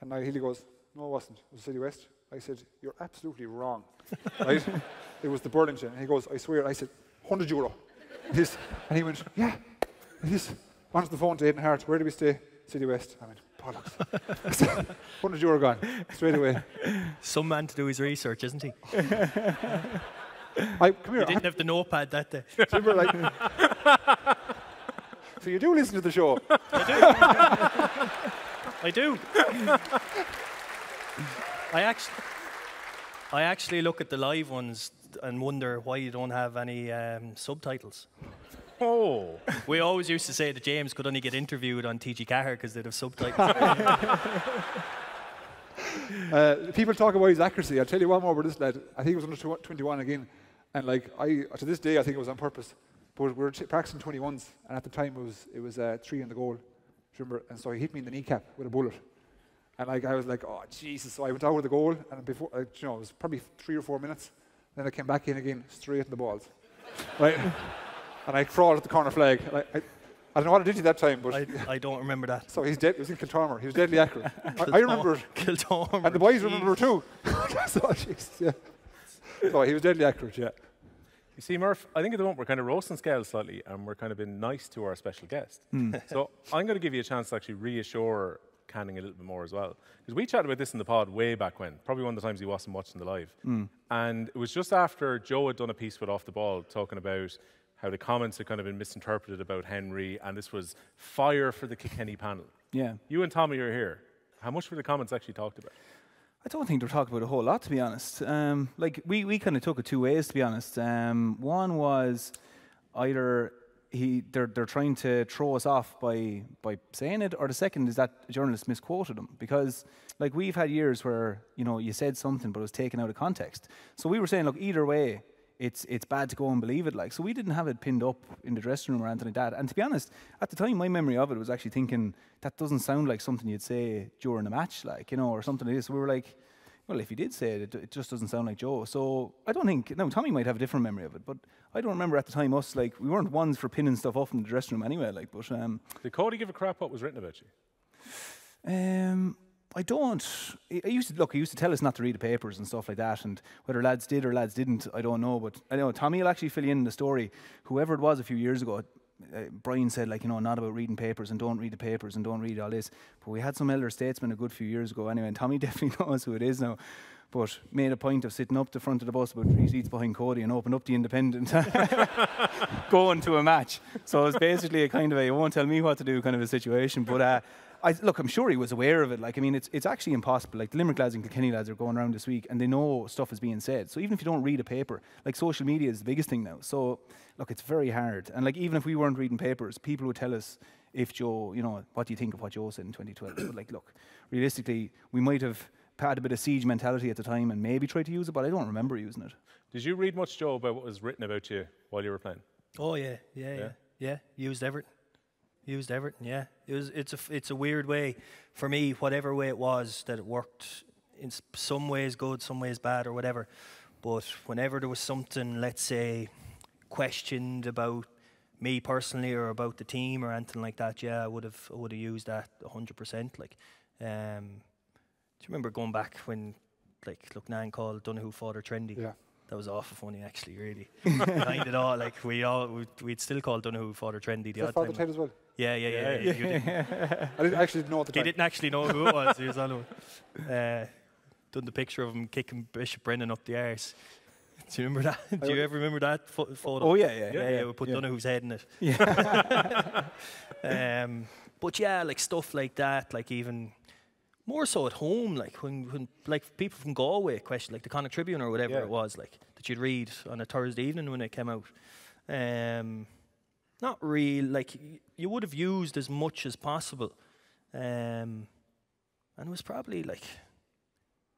And now Healy goes, "No, it wasn't. It was City West." I said, "You're absolutely wrong, [LAUGHS] right? It was the Burlington." And he goes, "I swear." I said, "100 euro. And, and he went, "Yeah." He's onto the phone to Aidan Harte. Where do we stay? City West. I went, bollocks. [LAUGHS] 100 euro gone straight away. Some man to do his research, isn't he? I come here. He I didn't have the notepad that day. [LAUGHS] remember, like, so you do listen to the show. I do. I actually, I actually look at the live ones and wonder why you don't have any um, subtitles. Oh, We always used to say that James could only get interviewed on TG Cahir because they'd have subtitles. [LAUGHS] Uh, people talk about his accuracy. I'll tell you one more about this lad. I think it was under tw- 21 again. And like I, to this day, I think it was on purpose. But we were t- practicing 21s, and at the time it was it was uh, three in the goal. Remember? And so he hit me in the kneecap with a bullet. And like I was like, oh Jesus! So I went out with the goal, and before uh, you know, it was probably three or four minutes. Then I came back in again, straight in the balls, [LAUGHS] right? and I crawled at the corner flag. And I, I, I don't know what I did to that time, but I, I don't remember that. so he's dead. It was in Kiltormer. He was deadly accurate. [LAUGHS] I, I remember it. Kiltormer. And the boys Jeez. remember too. [LAUGHS] so, Jesus, yeah. so he was deadly accurate, yeah. you see, Murph, I think at the moment we're kind of roasting scale slightly and we're kind of being nice to our special guest. so I'm going to give you a chance to actually reassure Canning a little bit more as well. Because we chatted about this in the pod way back when, probably one of the times he wasn't watching the live. And it was just after Joe had done a piece with Off the Ball talking about how the comments had kind of been misinterpreted about Henry, and this was fire for the Kilkenny panel. Yeah. You and Tommy are here. How much were the comments actually talked about? I don't think they're talking about a whole lot, to be honest. Um, like we, we kind of took it two ways, to be honest. Um, one was either he they're they're trying to throw us off by by saying it, or the second is that journalist misquoted him because like we've had years where you know you said something but it was taken out of context. So we were saying, look, either way. It's it's bad to go and believe it, like so. We didn't have it pinned up in the dressing room or anything like that. And to be honest, at the time, my memory of it was actually thinking that doesn't sound like something you'd say during a match, like you know, or something like this. We were like, well, if he did say it, it, it just doesn't sound like Joe. So I don't think. No, Tommy might have a different memory of it, but I don't remember at the time us like we weren't ones for pinning stuff off in the dressing room anyway. Like, but um, Did Cody give a crap what was written about you? um, I don't. I I used to look. He used to tell us not to read the papers and stuff like that, and whether lads did or lads didn't, I don't know. But I know Tommy will actually fill you in the story. Whoever it was a few years ago, uh, Brian said like you know not about reading papers and don't read the papers and don't read all this. But we had some elder statesmen a good few years ago anyway, and Tommy [LAUGHS] definitely knows who it is now. But made a point of sitting up the front of the bus about three seats behind Cody and opened up the Independent, [LAUGHS] going to a match. So it's basically a kind of a "you won't tell me what to do" kind of a situation. But uh, I, look, I'm sure he was aware of it. Like, I mean, it's it's actually impossible. Like, the Limerick lads and Kilkenny lads are going around this week, and they know stuff is being said. So even if you don't read a paper, like social media is the biggest thing now. So look, it's very hard. And like, even if we weren't reading papers, people would tell us if Joe, you know, what do you think of what Joe said in 2012? but like, look, realistically, we might have had a bit of siege mentality at the time and maybe tried to use it, but I don't remember using it. Did you read much, Joe, about what was written about you while you were playing? Oh yeah, yeah, yeah, Yeah? yeah. Used Everton. Used Everton. Yeah, it was. It's a. It's a weird way for me. Whatever way it was that it worked. In some ways good, some ways bad, or whatever. But whenever there was something, let's say, questioned about me personally or about the team or anything like that, yeah, I would have. I would have used that hundred percent. Like, um, do you remember going back when, like, Loughnane called Donoghue father trendy? Yeah. That was awful funny, actually, really. [LAUGHS] Behind it all, like we all we'd, we'd still call Donoghue father trendy the Is that odd Father time. Ted as well? Yeah, yeah, yeah. yeah. [LAUGHS] I didn't actually know at the he didn't actually know who it was. He was it. Uh, done the picture of him kicking Bishop Brennan up the arse. Do you remember that? Do you ever remember that pho- photo? Oh, yeah, yeah, yeah, yeah, yeah. yeah, we put yeah. Donoghue's head in it. Yeah. [LAUGHS] Um, but yeah, like stuff like that, like even more so at home, like when, when like people from Galway question, like the Connacht Tribune or whatever Yeah. it was, like that you'd read on a Thursday evening when it came out. Um, not real, like you would have used as much as possible, um, and it was probably like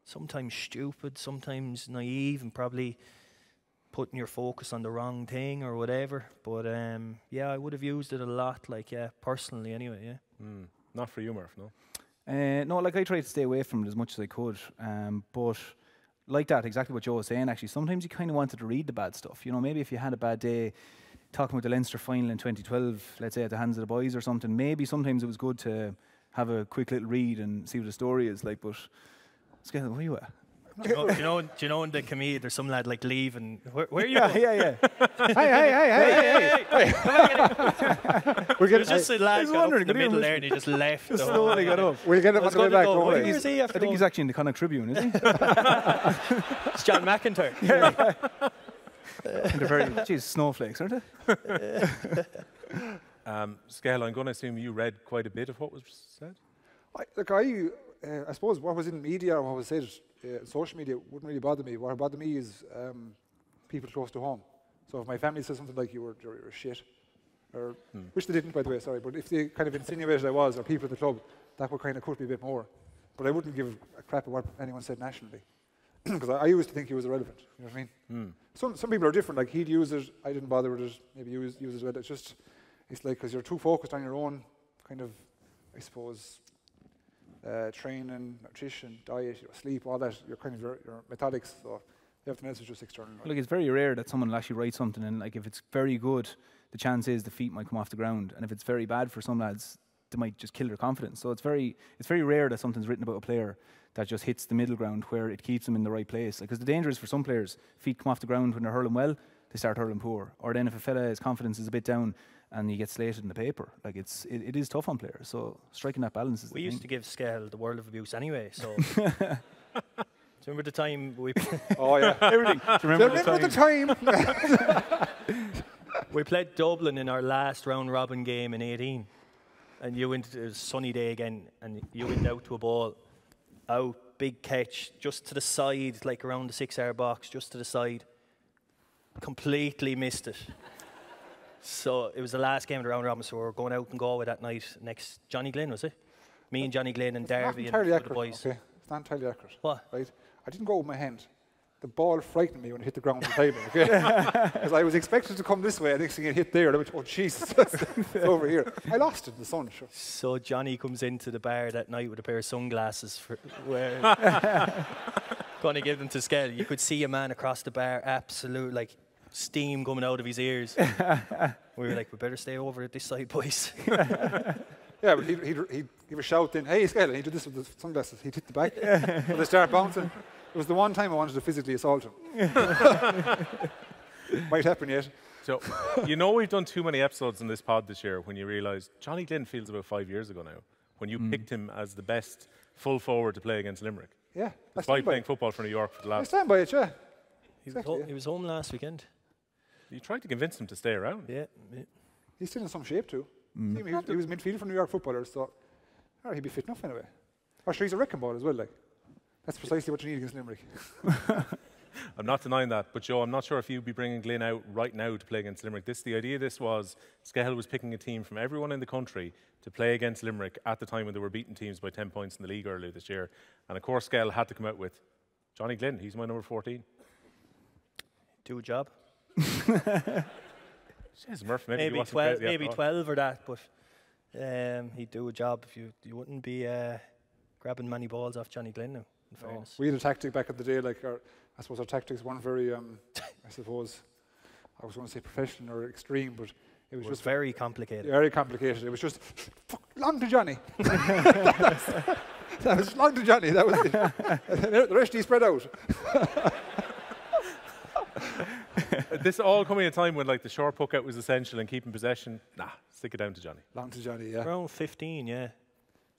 sometimes stupid, sometimes naive, and probably putting your focus on the wrong thing or whatever. But um, yeah, I would have used it a lot, like yeah, personally anyway. Yeah. Mm. Not for you, Murph, no. Uh, no, like I tried to stay away from it as much as I could, um, but like that, exactly what Joe was saying. Actually, sometimes you kind of wanted to read the bad stuff. You know, maybe if you had a bad day, talking about the Leinster final in 2012, let's say at the hands of the boys or something. Maybe sometimes it was good to have a quick little read and see what the story is like. But Skehan, where you at? do, you know, do you know? Do you know in the comedian there's some lad like leaving? Where, where are you? Yeah, going? yeah, yeah. [LAUGHS] hey, hey, hey, hey, hey. We'll It get was [LAUGHS] just a lad was got up wondering, in the middle there and he just left. Just the slowly whole- got up. We'll get I him on the way going to back. go. Don't Where he I think he's actually in the Connacht Tribune, isn't he? [LAUGHS] It's John McIntyre. And they're very, geez, snowflakes, aren't they? [LAUGHS] Um, Scale, I'm going to assume you read quite a bit of what was said. I, look, I, uh, I suppose what was in media or what was said, uh, social media wouldn't really bother me. What bothered me is um, people close to home. So if my family says something like you were, you were shit, or which they didn't, by the way, sorry, but if they kind of insinuated I was, or people at the club, that would kind of cut me a bit more. But I wouldn't give a crap at what anyone said nationally, [CLEARS THROAT] because I, I used to think he was irrelevant. You know what I mean? Hmm. Some some people are different. Like he'd use it, I didn't bother with it. Maybe use use it well. It's just it's like because you're too focused on your own kind of, I suppose, uh, training, nutrition, diet, your sleep, all that. You're kind of your, your methodics. So everything else is just external. Like it's very rare that someone will actually write something, and like if it's very good, the chance is the feet might come off the ground, and if it's very bad for some lads, they might just kill their confidence. So it's very it's very rare that something's written about a player that just hits the middle ground where it keeps them in the right place. Because the danger is for some players, feet come off the ground when they're hurling well, they start hurling poor, or then if a fella his confidence is a bit down and he gets slated in the paper, like it's it, it is tough on players. So striking that balance is We the used thing. to give Scale the world of abuse anyway. So. [LAUGHS] Do you remember the time we [LAUGHS] oh yeah. [LAUGHS] Everything. Do you remember the Remember time? the time? we played Dublin in our last round robin game in 18, and you went. It was a sunny day again, and you went out to a ball, out big catch just to the side, like around the six-yard box, just to the side. Completely missed it. [LAUGHS] So it was the last game of the round robin, so we were going out and Galway that night. Next, Johnny Glynn was it? Me and Johnny Glynn and not Darby and the accurate. boys. Okay, it's not entirely accurate. What? Right? I didn't go with my hand. The ball frightened me when it hit the ground on the table. Okay, [LAUGHS] because I was expected to come this way, and next thing it hit there. And I went, "Oh Jesus, [LAUGHS] it's over here." I lost it in the sun. Sure. So Johnny comes into the bar that night with a pair of sunglasses for where going to give them to Skell. You could see a man across the bar, absolute like steam coming out of his ears. [LAUGHS] we were like, we better stay over at this side, boys. Yeah, but he'd, he'd, he'd give a shout then, hey, Skell, and he'd do this with the sunglasses. He'd hit the back, so they start bouncing. It was the one time I wanted to physically assault him. [LAUGHS] Might happen yet. So, you know, we've done too many episodes in this pod this year when you realise Johnny Glynn feels about five years ago now, when you mm. picked him as the best full forward to play against Limerick, Yeah, I despite stand by playing it. football for New York for the I last. stand by it, yeah. He was, Exactly, ho- yeah. he was home last weekend. You tried to convince him to stay around. Yeah. yeah. He's still in some shape too. Mm. See him, He, was, he was midfielder for New York footballers, so oh, he'd be fit enough anyway. Or sure, he's a wrecking ball as well. Like that's precisely what you need against Limerick. [LAUGHS] I'm not denying that, but Joe, I'm not sure if you'd be bringing Glynn out right now to play against Limerick. This, the idea of this was Skehill was picking a team from everyone in the country to play against Limerick at the time when they were beating teams by 10 points in the league earlier this year. And of course, Skehill had to come out with Johnny Glynn. He's my number 14. Do a job. [LAUGHS] Jeez, Murph, maybe, Maybe 12, maybe 12 or that, but um, he'd do a job if you you wouldn't be uh, grabbing many balls off Johnny Glynn now, in fairness. We had a tactic back in the day, like our, I suppose our tactics weren't very, um, I suppose, I was going to say professional or extreme, but it was was just very complicated. very complicated. It was just fuck, long to Johnny. [LAUGHS] that, was, long to Johnny. That was it. the rest he spread out. [LAUGHS] this all coming at a time when like the short puck out was essential and keeping possession. Nah, stick it down to Johnny. Long to Johnny, yeah. Around 15, yeah.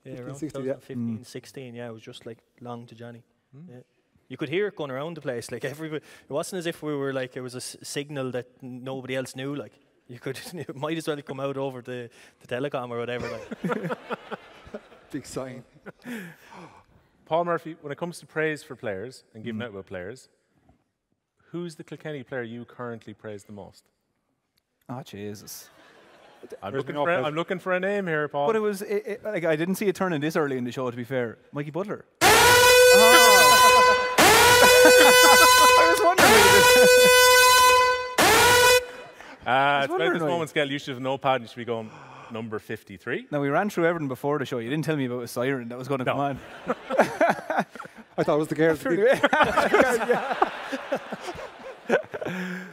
Yeah, 15, around 16, yeah. 2015, mm. 16, yeah. It was just like long to Johnny. Hmm. Yeah. You could hear it going around the place. [LAUGHS] Like everybody, it wasn't as if we were like it was a s- signal that nobody else knew. Like you could, [LAUGHS] it might as well come out over the, the telecom or whatever. Like. [LAUGHS] Big sign. [GASPS] Paul Murphy, when it comes to praise for players and giving hmm. out about players, who's the Kilkenny player you currently praise the most? Oh Jesus! I'm looking, been for a, up- I'm looking for a name here, Paul. But it was it, it, like I didn't see it turning this early in the show. To be fair, Mikey Butler. [LAUGHS] [LAUGHS] I was wondering. [LAUGHS] uh, it's about this moment scale. You should have a notepad. You should be going number 53. Now we ran through everything before the show. You didn't tell me about a siren that was going to No. come on. I thought it was the girls.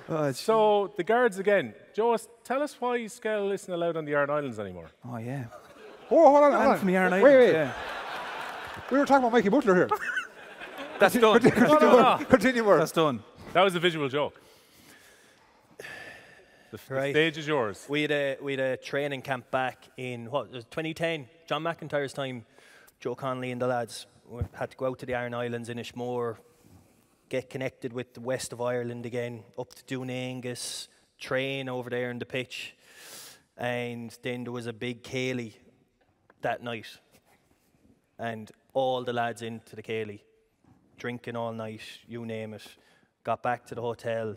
Oh, So the guards again. Joe, tell us why Skell isn't allowed on the Aran Islands anymore. oh yeah. Oh, hold on, hold on. from the Aran Islands, wait. yeah. We were talking about Mikey Butler here. [LAUGHS] That's done. Continue, continue more. That's done. That was a visual joke. The, f- the stage is yours. We had a we had a training camp back in what 2010, John McIntyre's time. Joe Connolly and the lads we had to go out to the Aran Islands in Inis Mór, get connected with the west of Ireland again, up to Doonangus, train over there in the pitch, and then there was a big céilí that night, and all the lads into the céilí, drinking all night, you name it. Got back to the hotel,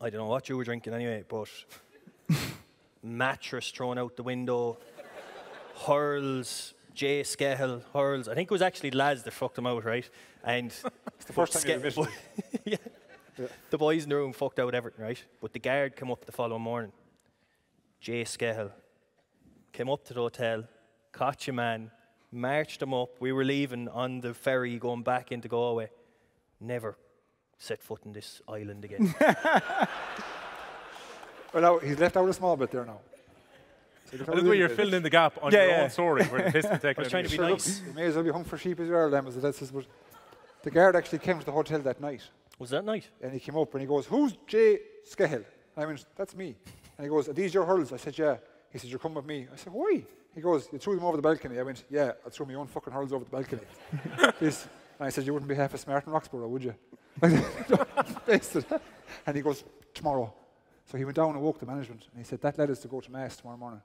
I don't know what you were drinking anyway, but [LAUGHS] mattress thrown out the window, hurls, Jay Skehill, hurls. I think it was actually lads that fucked him out, right? And [LAUGHS] it's the first time you admitted [LAUGHS] yeah. The boys in the room fucked out everything, right? But the guard came up the following morning. Jay Skehill came up to the hotel, caught your man, marched him up. We were leaving on the ferry going back into Galway. Never set foot in this island again. [LAUGHS] Well, now, he's left out a small bit there now. So This is where you're filling in the gap on Yeah, your yeah. own story. Where the piss [LAUGHS] can I was trying to be. Sure, nice. look, you may as well be hung for sheep as you are, them, as that's his, but the guard actually came to the hotel that night, Was that night? and he came up and he goes, "Who's Jay Skehill?" I went, "That's me." And he goes, "Are these your hurls?" I said, "Yeah." He said, "You're coming with me." I said, "Why?" He goes, "You threw them over the balcony." I went, "Yeah, I threw my own fucking hurls over the balcony." [LAUGHS] this, and I said, "You wouldn't be half as smart in Roxborough, would you?" [LAUGHS] And he goes, "Tomorrow." So he went down and woke the management, and he said, "That led us to go to mass tomorrow morning."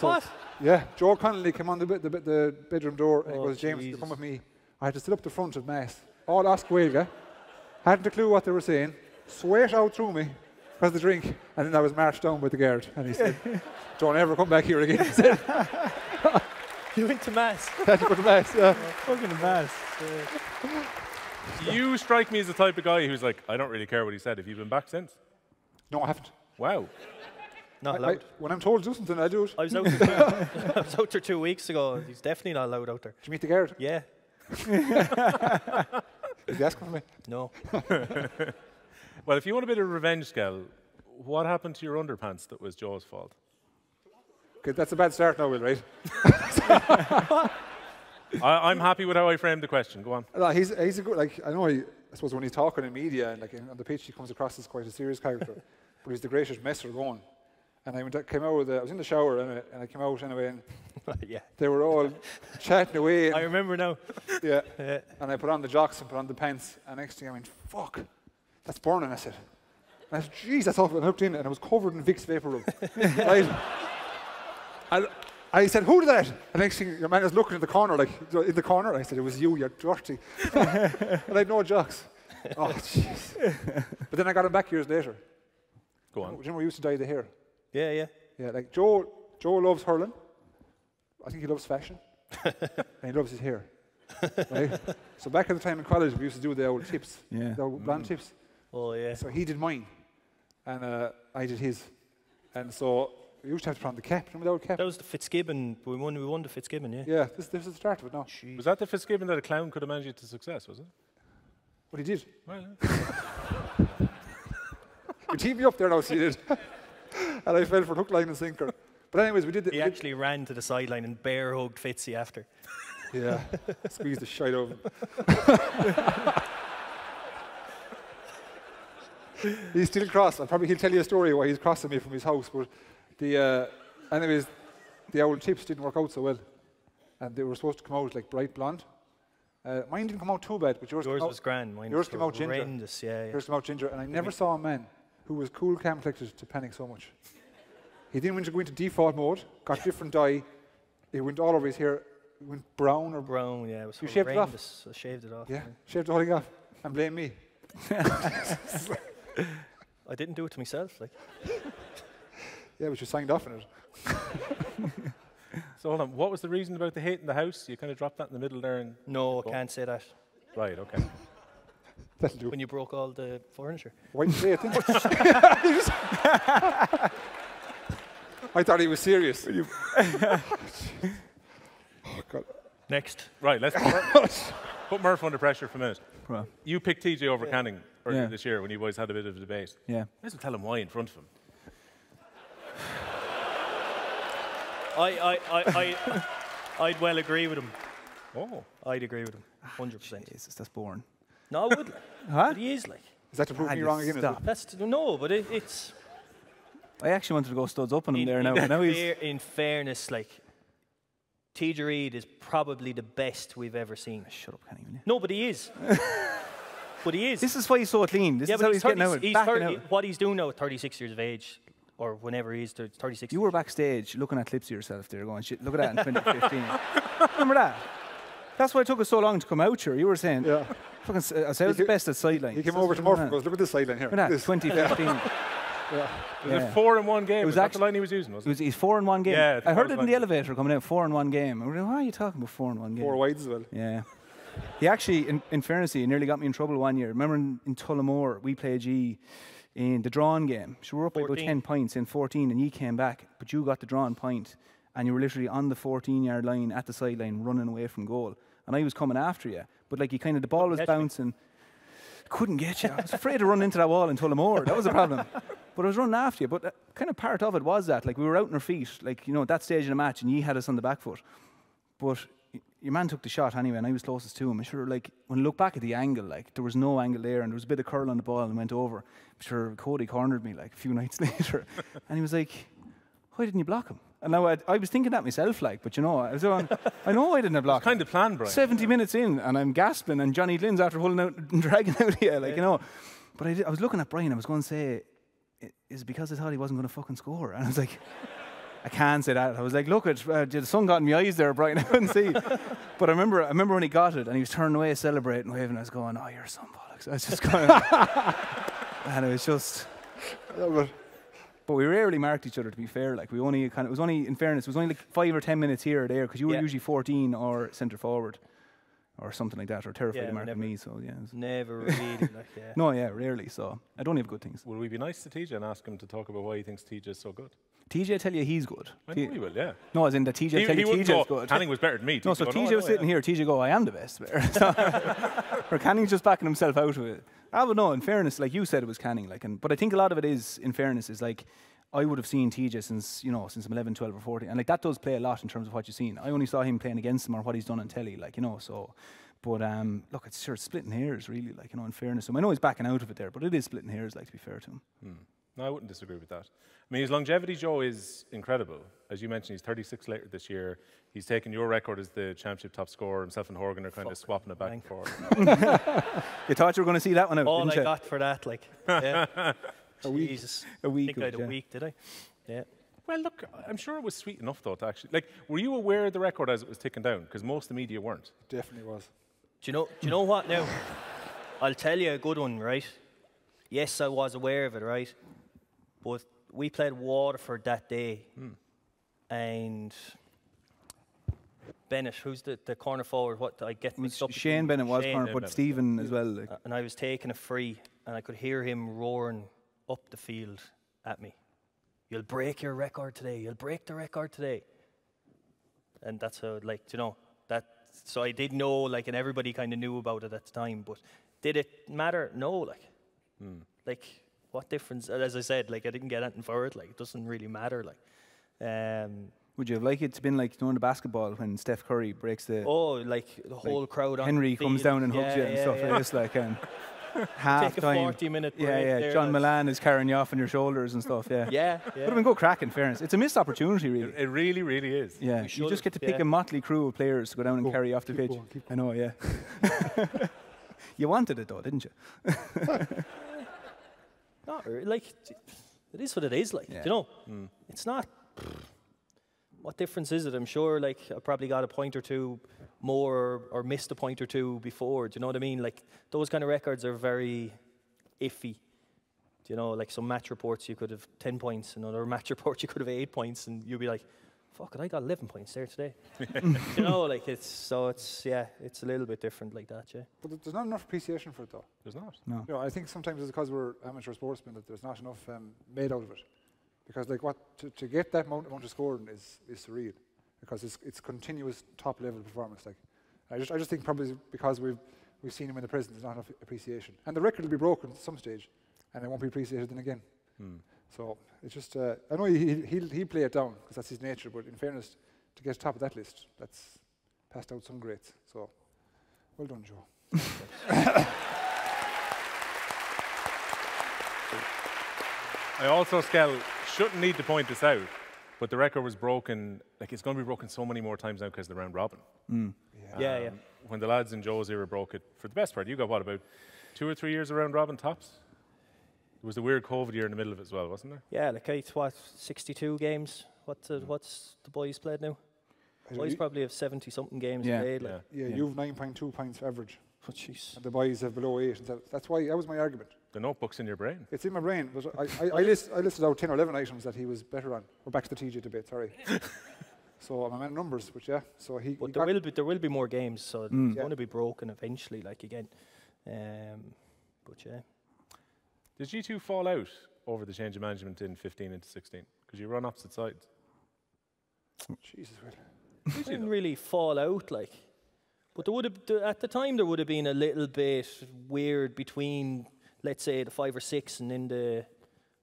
So, What? Yeah, Joe Connolly came on the, the, the bedroom door and he Oh, goes, James, you Jesus. come with me. I had to sit up the front of Mass, all as Gaeilge, hadn't a clue what they were saying, sweat out through me because the drink, and then I was marched down by the guard. And he said, [LAUGHS] Don't ever come back here again. He said, [LAUGHS] You went to mass. [LAUGHS] had to go to Mass. Yeah. Fucking mess. You strike me as the type of guy who's like, I don't really care what he said. Have you been back since? No, I haven't. Wow. Not I, I, allowed. when I'm told to do something, I do it. I was out there. Two, [LAUGHS] [LAUGHS] I was out there two weeks ago. He's definitely not allowed out there. Did you meet the guard? Yeah. Is he asking for me? No. [LAUGHS] Well, if you want a bit of revenge, Skell, what happened to your underpants that was Joe's fault? Okay, that's a bad start now, Will, right? I, I'm happy with how I framed the question. Go on. No, he's, he's a good, like, I know, he, I suppose when he's talking in media and like in, on the pitch, he comes across as quite a serious character, but he's the greatest messer going. And I went, came out with, I was in the shower and I, and I came out anyway, and [LAUGHS] yeah. they were all chatting away. [LAUGHS] I remember now. [LAUGHS] yeah, Yeah. and I put on the jocks and put on the pants, and next thing I went, fuck, that's burning, I said. And I said, jeez, that's awful. And I looked in and I was covered in Vicks VapoRub. right? And I said, who did that? And next thing, your man is looking in the corner, like, in the corner. I said, it was you, you're dirty. and I had no jocks. Oh, jeez. But then I got him back years later. Go on. Do you remember we used to dye the hair? Yeah, yeah. Yeah, like Joe, Joe loves hurling. I think he loves fashion. [LAUGHS] and he loves his hair. right? So back at the time in college, we used to do the old tips, Yeah. the old blonde tips. Oh, yeah. So he did mine, and uh, I did his. And so we used to have to put on the cap. Remember the old cap? That was the Fitzgibbon. We won. We won the Fitzgibbon. Yeah. yeah, this, this is the start of it now. Was that the Fitzgibbon that a clown could have managed to success, was it? What he did. Well, [LAUGHS] You teamed me up there now, so you did. [LAUGHS] and I fell for hook, line, and sinker. But anyways, we did the. He actually ran to the sideline and bear hugged Fitzy after. Yeah, [LAUGHS] squeezed the shite out of him. [LAUGHS] he's still cross. I'll probably he'll tell you a story why he's crossing me from his house. But the uh, anyways, the old tips didn't work out so well, and they were supposed to come out like bright blonde, Uh, mine didn't come out too bad, but yours, Yours was grand. Mine yours was came out ginger. horrendous. Yeah, yeah. yours came out ginger, and I never saw a man who was cool, calm, collected to panic so much. He didn't want to go into default mode, got different dye, it went all over his hair, it went brown or Brown, yeah. It was You uh, shaved it off? horrendous. I shaved it off. yeah, shaved the whole thing off, and blame me. [LAUGHS] I didn't do it to myself. Like, Yeah, but you signed off on it. So hold on. What was the reason about the hate in the house? You kind of dropped that in the middle there, and no, I can't say that. right, okay. That'll do. When you broke all the furniture. Why didn't you say it then? [LAUGHS] I thought he was serious. [LAUGHS] oh, God. Next. Right, let's put [LAUGHS] Murph, put Murph under pressure for a minute. Well, You picked TJ over Canning earlier Yeah. this year when you boys had a bit of a debate. yeah. Might as well tell him why in front of him. I, I, I, I, I'd well agree with him. Oh. I'd agree with him. 100%. Jesus, that's boring. No, I would. like. Huh? But he is like. Is that to prove Ah, me wrong again? Is it? stop. That's no, but it, it's I actually wanted to go studs up on him in, there in now. but now he's fair- in fairness, like TJ Reid is probably the best we've ever seen. shut up, Kenny. will you? No, but he is. [LAUGHS] but he is. This is why he's so clean. This yeah, is but how he's he's, getting out. he's 30 out. What he's doing now at 36 years of age, or whenever he is, thir- 36. You were backstage looking at clips of yourself there, going, "Shit, look at that in 2015." [LAUGHS] Remember that? That's why it took us so long to come out here. You were saying, Yeah. "Fucking, s- I said I was the best at sideline." He came over to Murphy and goes, look at this sideline here. Look at that, This. 2015. Was [LAUGHS] Yeah. it four in one game? It was was that the line he was using, was It it? was he's four in one game. Yeah, I four heard it in the elevator coming out, four in one game. I was like, why are you talking about four in one game? Four wides as well. Yeah. He actually, in, in fairness, he nearly got me in trouble one year. Remember in, in Tullamore, we played G in the drawn game. So we were up by about 10 points in 14, and you came back, but you got the drawn point, and you were literally on the 14 yard line at the sideline running away from goal. And I was coming after you, but like you kind of, the ball was me. bouncing. Couldn't get you. I was afraid to run into that wall in Tullamore. That was the problem. [LAUGHS] But I was running after you. But uh, kind of part of it was that, like we were out on our feet, like you know, at that stage in the match, and you had us on the back foot. But your man took the shot anyway, and I was closest to him. I'm sure, like when I look back at the angle, like there was no angle there, and there was a bit of curl on the ball, and went over. I'm sure Cody cornered me like a few [LAUGHS] nights [LAUGHS] later, and he was like, "Why didn't you block him?" And now I, I was thinking that myself, like, but you know, I was on, [LAUGHS] I know I didn't block. him. Kind of plan, Brian. 70 minutes in, and I'm gasping, and Johnny Glynn's after pulling out and [LAUGHS] dragging out here, like, you know. But I, did, I was looking at Brian, I was going to say, "I- is it because I thought he wasn't going to fucking score? [LAUGHS] And I was like, I can't say that. I was like, look, at uh, the sun got in my eyes there, Brian. I couldn't see. but I remember, I remember when he got it, and he was turning away, celebrating, waving. I was going, oh, you're some bollocks. I was just going, and it was just. Yeah, but But we rarely marked each other. To be fair, like we only kind of it was only in fairness, it was only like five or ten minutes here or there because you were Yeah. usually 14 or centre forward or something like that, or terrified Yeah, of marking never. me. So yeah, it Never [LAUGHS] really like yeah. no, yeah, rarely. So I don't have good things. Will we be nice to TJ and ask him to talk about why he thinks TJ is so good? TJ tell you he's good. I T- know he will, yeah. no, as in the TJ He, tell he you wouldn't TJ's good. Canning was better than me. no, so go, TJ I was know, sitting yeah. here. TJ go, I am the best. So- [LAUGHS] or Canning's just backing himself out of it. I would know. In fairness, like you said, it was Canning. Like, and but I think a lot of it is, in fairness, is like I would have seen TJ since you know since I'm 11, 12, or 14, and like that does play a lot in terms of what you've seen. I only saw him playing against him or what he's done on telly, like you know. So, but um, look, it's sure splitting hairs, really. Like you know, in fairness, to him. I know he's backing out of it there, but it is splitting hairs. Like to be fair to him. Hmm. No, I wouldn't disagree with that. I mean, his longevity, Joe, is incredible. As you mentioned, he's 36 later this year. He's taken your record as the championship top scorer. Himself and Horgan are kind of swapping it back and forth. [LAUGHS] You thought you were going to see that one out, All didn't I you? got for that, like, yeah. [LAUGHS] Jesus. A I week think I it, had a week, did I? Yeah. Well, look, I'm sure it was sweet enough, though, to actually. Like, were you aware of the record as it was ticking down? Because most of the media weren't. It definitely was. Do you know? Do you know what now? I'll tell you a good one, right? Yes, I was aware of it, right? But we played Waterford that day, and Bennett, who's the, the corner forward? What I get It was mixed up. Shane between- Bennett was Shane, corner, but Bennett. Stephen as well. Like. and I was taking a free, and I could hear him roaring up the field at me. You'll break your record today. You'll break the record today. And that's how, like, you know, that. So I did know, like, and everybody kind of knew about it at the time. But did it matter? No, like, mm. like what difference? As I said, like, I didn't get anything for it. Like, it doesn't really matter. Like, um, Would you have liked it to been like you know in the basketball when Steph Curry breaks the oh, like the whole crowd. on Henry the comes down and hugs Yeah, you and yeah, stuff yeah. like this, like and half Take a 40 minute break. Yeah, yeah. there, John. Milan is carrying you off on your shoulders and stuff. Yeah. Yeah, Would have been good craic, in fairness. It's a missed opportunity, really. It really, really is. Yeah, you just get to pick yeah. a motley crew of players to go down and Go, carry you off the pitch. going, I know, yeah. [LAUGHS] you wanted it though, didn't you? [LAUGHS] Not like it is what it is. Like Yeah. you know, mm. it's not. What difference is it? I'm sure. Like I probably got a point or two more, or, or missed a point or two before. Do you know what I mean? Like those kind of records are very iffy. Do you know? Like some match reports, you could have ten points, and other [LAUGHS] match reports you could have eight points, and you'd be like, "Fuck it, I got eleven points there today." [LAUGHS] [LAUGHS] you know, like it's so it's yeah, it's a little bit different like that. Yeah. But there's not enough appreciation for it, though. There's not. No. You know, I think sometimes it's because we're amateur sportsmen that there's not enough um, made out of it. Because like what to, to get that amount, amount of scoring is, is surreal. Because it's it's continuous top level performance. Like I just I just think probably because we've we've seen him in the present, there's not enough appreciation. And the record will be broken at some stage, and it won't be appreciated then again. So it's just uh, I know he he'll, he'll play it down because that's his nature. But in fairness, to get top of that list, that's passed out some greats. So well done, Joe. [LAUGHS] I also, Skell, shouldn't need to point this out, but the record was broken. Like it's going to be broken so many more times now because of the round robin. Yeah, yeah. Um, When the lads in Joe's era broke it, for the best part, you got what about two or three years of round robin tops? It was a weird COVID year in the middle of it as well, wasn't there? Yeah, like it's what, 62 games? What's, the what's the boys played now? Boys probably have 70 something games Yeah. played. Like. Yeah. Yeah, you've 9.2 points average, Oh, jeez. the boys have below eight. So that's why that was my argument. The notebook's in your brain. It's in my brain, but I, I, I, list, I listed out 10 or 11 items that he was better on. We're back to the TJ debate, sorry. [LAUGHS] so I'm a man of numbers, but yeah. So he, he But there will be there will be more games, so it's Mm. Yeah. going to be broken eventually. Like again, um, but yeah, Did G2 fall out over the change of management in 15 into 16? Because you run opposite sides. Jesus, Will. it didn't really fall out like. But there would have at the time there would have been a little bit weird between, let's say, the five or six and then the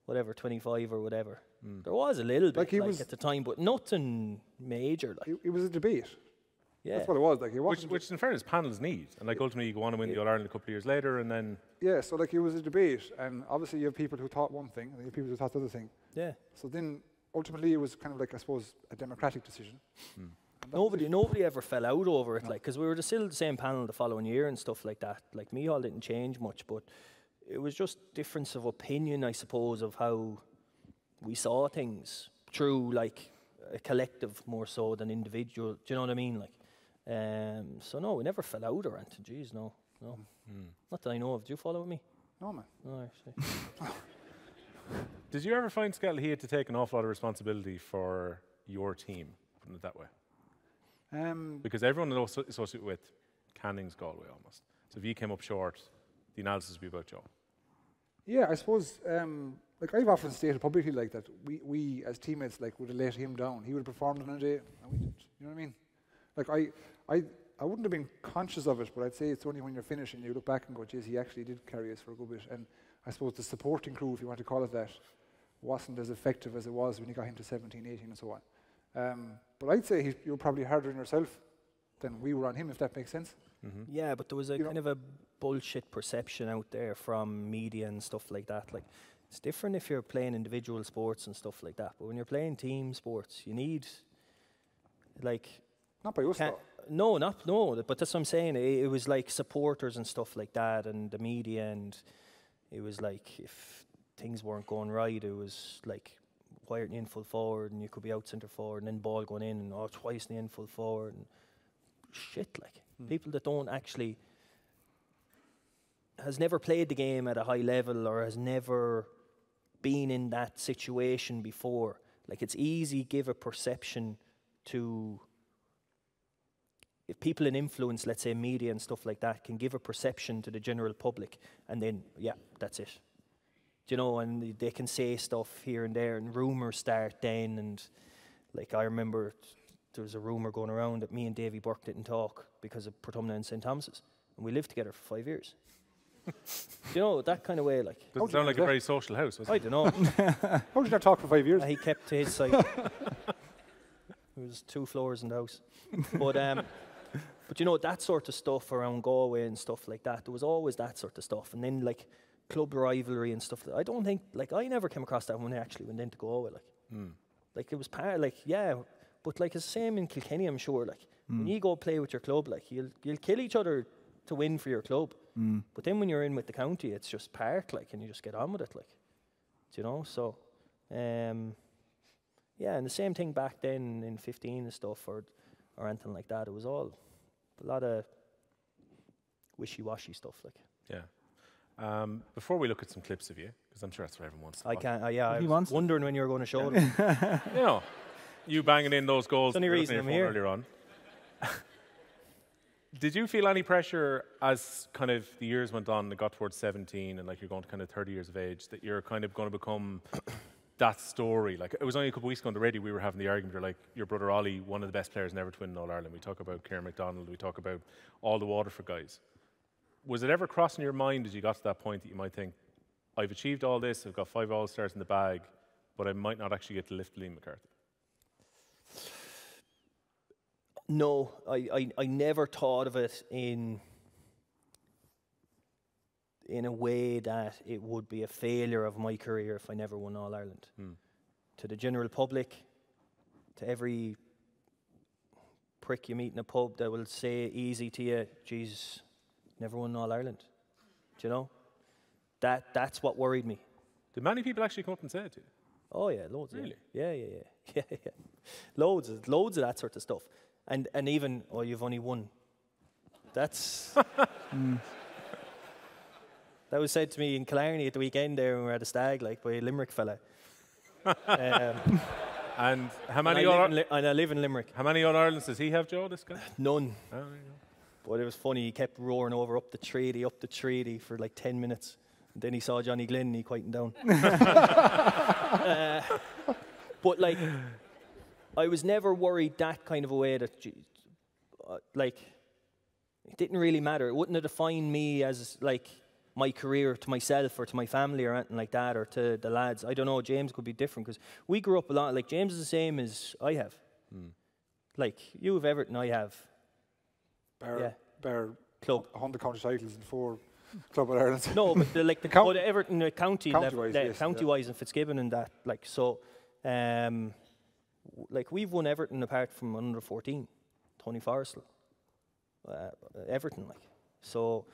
whatever twenty five or whatever. Hmm. There was a little bit Like like, was- at the time, but nothing major. Like It, it was a debate. Yeah, That's what it was. Like it Which, which in fairness, panels need. And like ultimately, you go on and win the All Ireland a couple of years later, and then yeah, so like it was a debate, and obviously you have people who thought one thing, and you have people who thought the other thing. yeah. So then ultimately it was kind of like I suppose a democratic decision. Hmm. And Nobody, it. nobody ever fell out over it, like, because we were still the same panel the following year and stuff like that. Like, Micheál didn't change much, but it was just difference of opinion, I suppose, of how we saw things through like a collective more so than individual. Do you know what I mean? Like, um, so no, we never fell out or anything. Jeez, no, no, not that I know of. Do you follow with me? No man. No, actually. [LAUGHS] Did you ever find Skell he had to take an awful lot of responsibility for your team, putting it that way? Um, Because everyone is associated with Canning's Galway almost. So if you came up short, the analysis would be about Joe. Yeah, I suppose. Um, like I've often stated publicly, like that we, we as teammates like would have let him down. He would have performed on a day, and we didn't. You know what I mean? Like I, I, I wouldn't have been conscious of it, but I'd say it's only when you're finished and you look back and go, "Geez, he actually did carry us for a good bit." And I suppose the supporting crew, if you want to call it that, wasn't as effective as it was when you got him to 17, 18, and so on. Um, but I'd say he, you were probably harder on yourself than we were on him, if that makes sense. Yeah, but there was a You know- kind of a bullshit perception out there from media and stuff like that. Like, it's different if you're playing individual sports and stuff like that. But when you're playing team sports, you need, like, Not by us, though. No, not no. But that's what I'm saying. It, it was like supporters and stuff like that, and the media, and it was like if things weren't going right, it was like. Why aren't you in full forward and you could be out centre forward and then ball going in and oh twice in the in full forward and shit like hmm. people that don't actually has never played the game at a high level or has never been in that situation before. Like it's easy give a perception to if people in influence, let's say media and stuff like that, can give a perception to the general public and then yeah, that's it. Do you know, and they can say stuff here and there and rumours start then and like I remember there was a rumour going around that me and Davy Burke didn't talk because of Portumna and St Thomas's. And we lived together for five years. Do you know, that kind of way, like, Doesn't sound like a very social house, was I don't know. [LAUGHS] How did you not talk for five years? he kept to his side. [LAUGHS] There was two floors in the house. But um, But you know that sort of stuff around Galway and stuff like that. There was always that sort of stuff, and then like club rivalry and stuff. I don't think like I never came across that when I actually went into Galway. Like, Hmm. like it was part like yeah, but like it's the same in Kilkenny. I'm sure. Like when you go play with your club, like you'll you'll kill each other to win for your club. But then when you're in with the county, it's just part like, and you just get on with it. Like, do you know? So, um, yeah, and the same thing back then in 15 and stuff, or or anything like that. It was all a lot of wishy-washy stuff. Like, Yeah. Um, before we look at some clips of you, because I'm sure that's what everyone wants. To I can't. Uh, yeah, I He was wants- wondering when you were going to show them. [LAUGHS] You know, you banging in those goals. It's the only you were reason looking I'm here. Earlier on. [LAUGHS] Did you feel any pressure as kind of the years went on, it got towards 17, and like you're going to kind of 30 years of age, that you're kind of going to become that story? Like it was only a couple of weeks ago on the radio, we were having the argument. You're like your brother Ollie, one of the best players never to win in All Ireland. We talk about Kieran McDonald. We talk about all the Waterford guys. Was it ever crossing your mind as you got to that point that you might think, I've achieved all this, I've got five All Stars in the bag, but I might not actually get to lift Liam McCarthy? No, I, I, I never thought of it in in a way that it would be a failure of my career if I never won All Ireland. Hmm. To the general public, to every prick you meet in a pub that will say easy to you, geez, never won All Ireland. Do you know? That that's what worried me. Did many people actually come up and say it to you? Oh yeah, loads. yeah. Really? Yeah, yeah, yeah, [LAUGHS] yeah, yeah. Loads, of, loads of that sort of stuff, and and even oh, you've only won. That's [LAUGHS] hmm. That was said to me in Killarney at the weekend there when we were at a stag, like by a Limerick fella. [LAUGHS] um, And how and, many I All, live in and I live in Limerick. how many All Irelands does he have, Joe? This guy? None. Oh, there you go. But it was funny. He kept roaring over up the treaty, up the treaty for like ten minutes. And then he saw Johnny Glynn and he quietened down. [LAUGHS] Uh, but like, I was never worried that kind of a way that, gee, uh, like, it didn't really matter. It wouldn't have defined me as like my career to myself or to my family or anything like that or to the lads. I don't know. James could be different because we grew up a lot. Like James is the same as I have. Like you have Everton, I have Bear, Yeah. Bear club. 100 county titles and four Club of Ireland. No, but the, like [LAUGHS] the, Count- but Everton uh, county level, County-wise, yeah, yes, yeah. county-wise and Fitzgibbon and that, like so, um, w- like we've won Everton apart from under fourteen, Tony Forristal, uh, Everton, like so.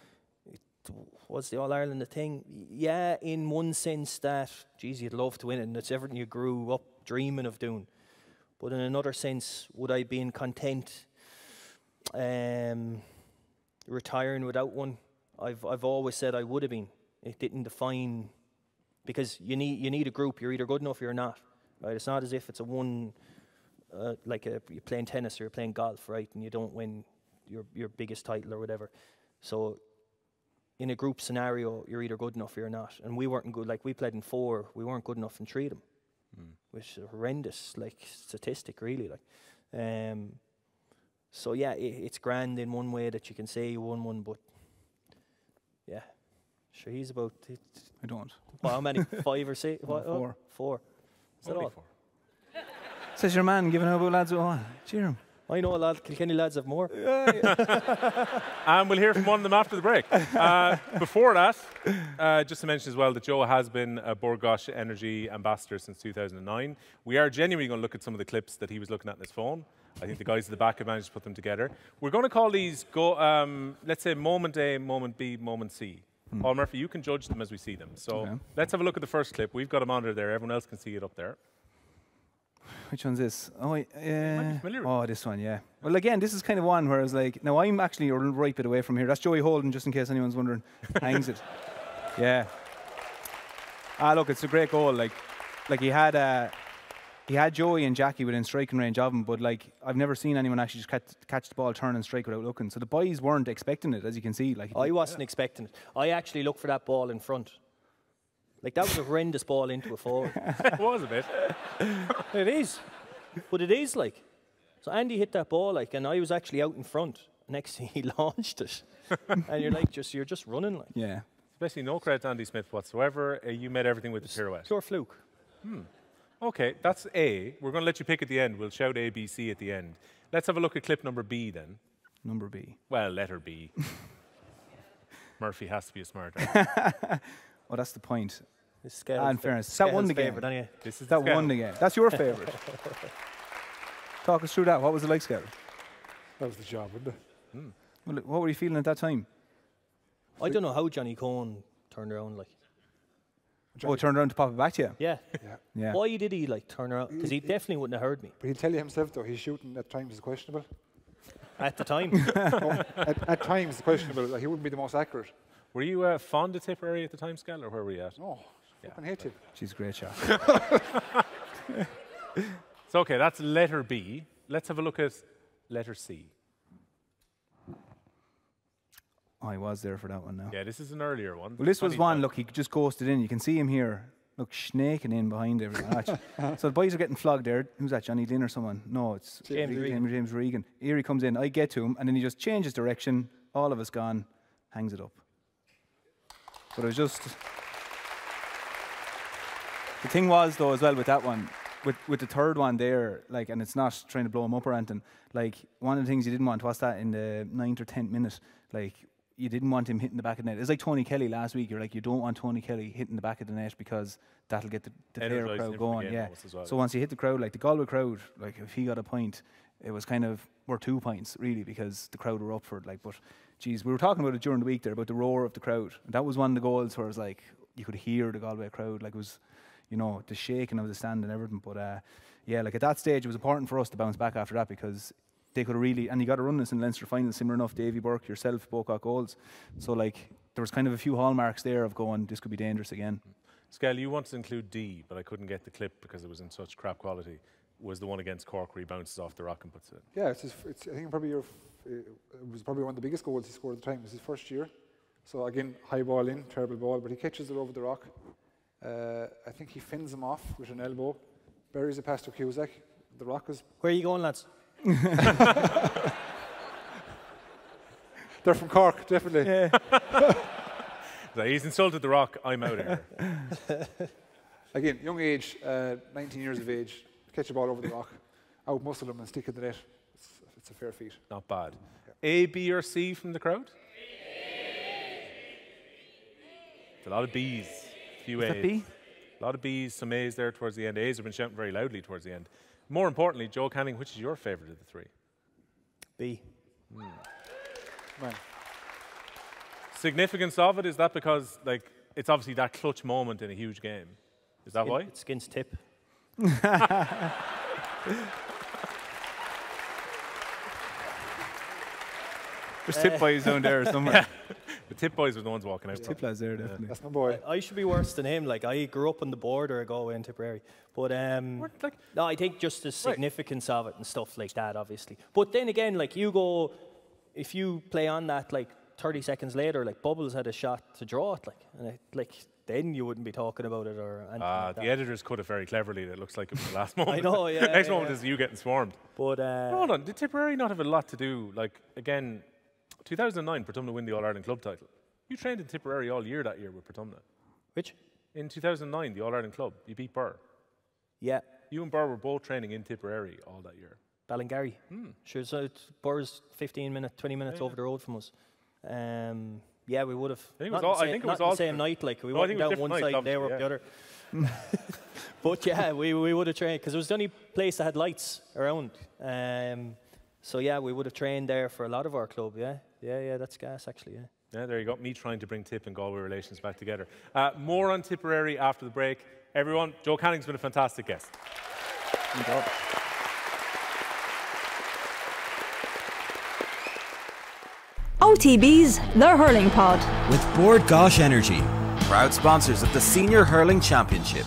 Was the All Ireland a thing? Yeah, in one sense that, geez, you'd love to win it, and it's everything you grew up dreaming of doing. But in another sense, would I be in content um, retiring without one? I've I've always said I would have been. It didn't define because you need you need a group. You're either good enough or you're not. Right? It's not as if it's a one uh, like a, you're playing tennis or you're playing golf, right? And you don't win your your biggest title or whatever. So in a group scenario, you're either good enough or you're not. And we weren't good. Like we played in four, we weren't good enough in three of them, which is a horrendous like statistic, really. Like, um, so yeah, i it's grand in one way that you can say you won one, but yeah, sure he's about it, I don't. well, how many [LAUGHS] five or six? No, what, oh, four. four. Is that Only all? four. Says your man giving out lads. Oh, cheer him. I know a lot of Kilkenny lads have more. [LAUGHS] And we'll hear from one of them after the break. Uh, before that, uh, just to mention as well that Joe has been a Bord Gáis Energy ambassador since 2009. We are genuinely going to look at some of the clips that he was looking at on his phone. I think the guys at the back have managed to put them together. We're going to call these, go, um, let's say, moment A, moment B, moment C. Paul Murphy, you can judge them as we see them. So Okay. let's have a look at the first clip. We've got them under there. Everyone else can see it up there. Which one's this? Oh, I- uh, oh, this one, yeah. Well, again, this is kind of one where I was like, now I'm actually a right bit away from here. That's Joey Holden, just in case anyone's wondering. [LAUGHS] Hangs it. Yeah. Ah, look, it's a great goal. Like, like he had uh, he had Joey and Jackie within striking range of him, but like I've never seen anyone actually just catch, catch the ball, turn and strike without looking. So the boys weren't expecting it, as you can see. Like, I wasn't expecting it. I actually looked for that ball in front. Like that was a horrendous ball into a forward. [LAUGHS] it was a bit. [LAUGHS] it is, but it is like. So Andy hit that ball like, and I was actually out in front. Next thing [LAUGHS] he launched it, and you're like, just you're just running like yeah. Especially no credit to Andy Smith whatsoever. Uh, you made everything with the pirouette. pure fluke. Hmm. Okay, that's A. We're going to let you pick at the end. We'll shout A, B, C at the end. Let's have a look at clip number B then. Number B. Well, letter B. Murphy has to be a smart. well, that's the point. This scale Ah, in fairness, that scale's won the game. favourite This is That scale. won the game. That's your favourite. [LAUGHS] Talk us through that. What was it like, Scout? That was the job, wasn't it? Well, what were you feeling at that time? I don't know how Johnny Coen turned around. Like, Oh, turned around to pop it back to you. yeah. Yeah. Yeah. Why did he like turn around? Because he definitely wouldn't have heard me But he'll tell you himself, though, his shooting at times is questionable. at the time. [LAUGHS] at, at times, questionable. Like, he wouldn't be the most accurate. Were you uh, fond of Tipperary at the time, Scale, or where were you at? No, fucking hate him. She's a great shot. [LAUGHS] So, okay, that's letter B. Let's have a look at letter C. Oh, I was there for that one now. Yeah, this is an earlier one. Well, this was one. Look, he just ghosted in. You can see him here. Look, snaking in behind everyone. [LAUGHS] So the boys are getting flogged there. Who's that? Johnny Glynn or someone? No, it's James James, Regan. James Regan. Here he comes in. I get to him, and then he just changes direction. All of us gone. Hangs it up. But it was just. The thing was though, as well with that one, with with the third one there, like, and it's not trying to blow him up or anything. Like one of the things you didn't want was that in the ninth or tenth minute, like you didn't want him hitting the back of the net. It's like Tony Kelly last week. You're like, you don't want Tony Kelly hitting the back of the net because that'll get the, the player crowd going. Yeah. well, So yeah. once you hit the crowd, like the Galway crowd, like if he got a point, it was kind of worth two points really because the crowd were up for it. Like, but geez, we were talking about it during the week there about the roar of the crowd. And that was one of the goals where it was like you could hear the Galway crowd, like it was, you know, the shaking of the stand and everything. But uh, yeah, like at that stage, it was important for us to bounce back after that because they could have really, and you got to run this in Leinster final, similar enough. Davy Burke, yourself, both got goals. So like there was kind of a few hallmarks there of going, this could be dangerous again. Skehill, you wanted to include D, but I couldn't get the clip because it was in such crap quality. Was the one against Cork where he bounces off the rock and puts it? Yeah, it's, his, it's I think probably your, uh, it was probably one of the biggest goals he scored at the time. It was his first year. So again, high ball in, terrible ball, but he catches it over the rock. Uh, I think he fins him off with an elbow, buries it past to Cusack. The rock is. Where are you going, lads? [LAUGHS] They're from Cork, definitely. So [LAUGHS] he's insulted the rock. I'm out of here. [LAUGHS] Again, young age, uh, 19 years of age, catch a ball over the rock, out muscle him and stick in the net. It's, it's a fair feat. Not bad. A, B, or C from the crowd? It's a lot of B's. Few Was A's. B? A lot of B's, some A's there towards the end. A's have been shouting very loudly towards the end. More importantly, Joe Canning, which is your favourite of the three? B. Hmm. Man. Significance of it is that because like it's obviously that clutch moment in a huge game. Is that why? It's Skin's tip. There's tip his own [LAUGHS] there somewhere. The tip boys were the ones walking out. Tip lads there, definitely. That's my boy. I should be worse than him. Like I grew up on the border of Galway and Tipperary, but um, What, like- no, I think just the significance of it and stuff like that, obviously. But then again, like you go, if you play on that, like 30 seconds later, like Bubbles had a shot to draw it, like, and it, like then you wouldn't be talking about it or anything. Uh, like the editors cut it very cleverly. It looks like it was the last [LAUGHS] moment. I know, yeah, [LAUGHS] Next yeah, moment yeah. is you getting swarmed. But uh, Hold on, did Tipperary not have a lot to do? Like again, 2009, Portumna win the All Ireland club title. You trained in Tipperary all year that year with Portumna. which? In 2009, the All Ireland club, you beat Birr. Yeah, You and Birr were both training in Tipperary all that year. Ballingarry. Hmm. Sure, so Birr's 15 minutes, 20 minutes over the road from us. Um, yeah, we would have. I think it was all- the same- think it not was the same night. Like we No, went think it was down one different side, they were up the other. [LAUGHS] but yeah, we, we would have trained because it was the only place that had lights around. Um, so yeah, we would have trained there for a lot of our club. Yeah, yeah, yeah. That's gas actually. Yeah. Yeah, there you go. Me trying to bring Tip and Galway relations back together. Uh, more on Tipperary after the break. Everyone, Joe Canning's been a fantastic guest. OTB's The Hurling Pod. With Bord Gáis Energy, proud sponsors of the Senior Hurling Championship.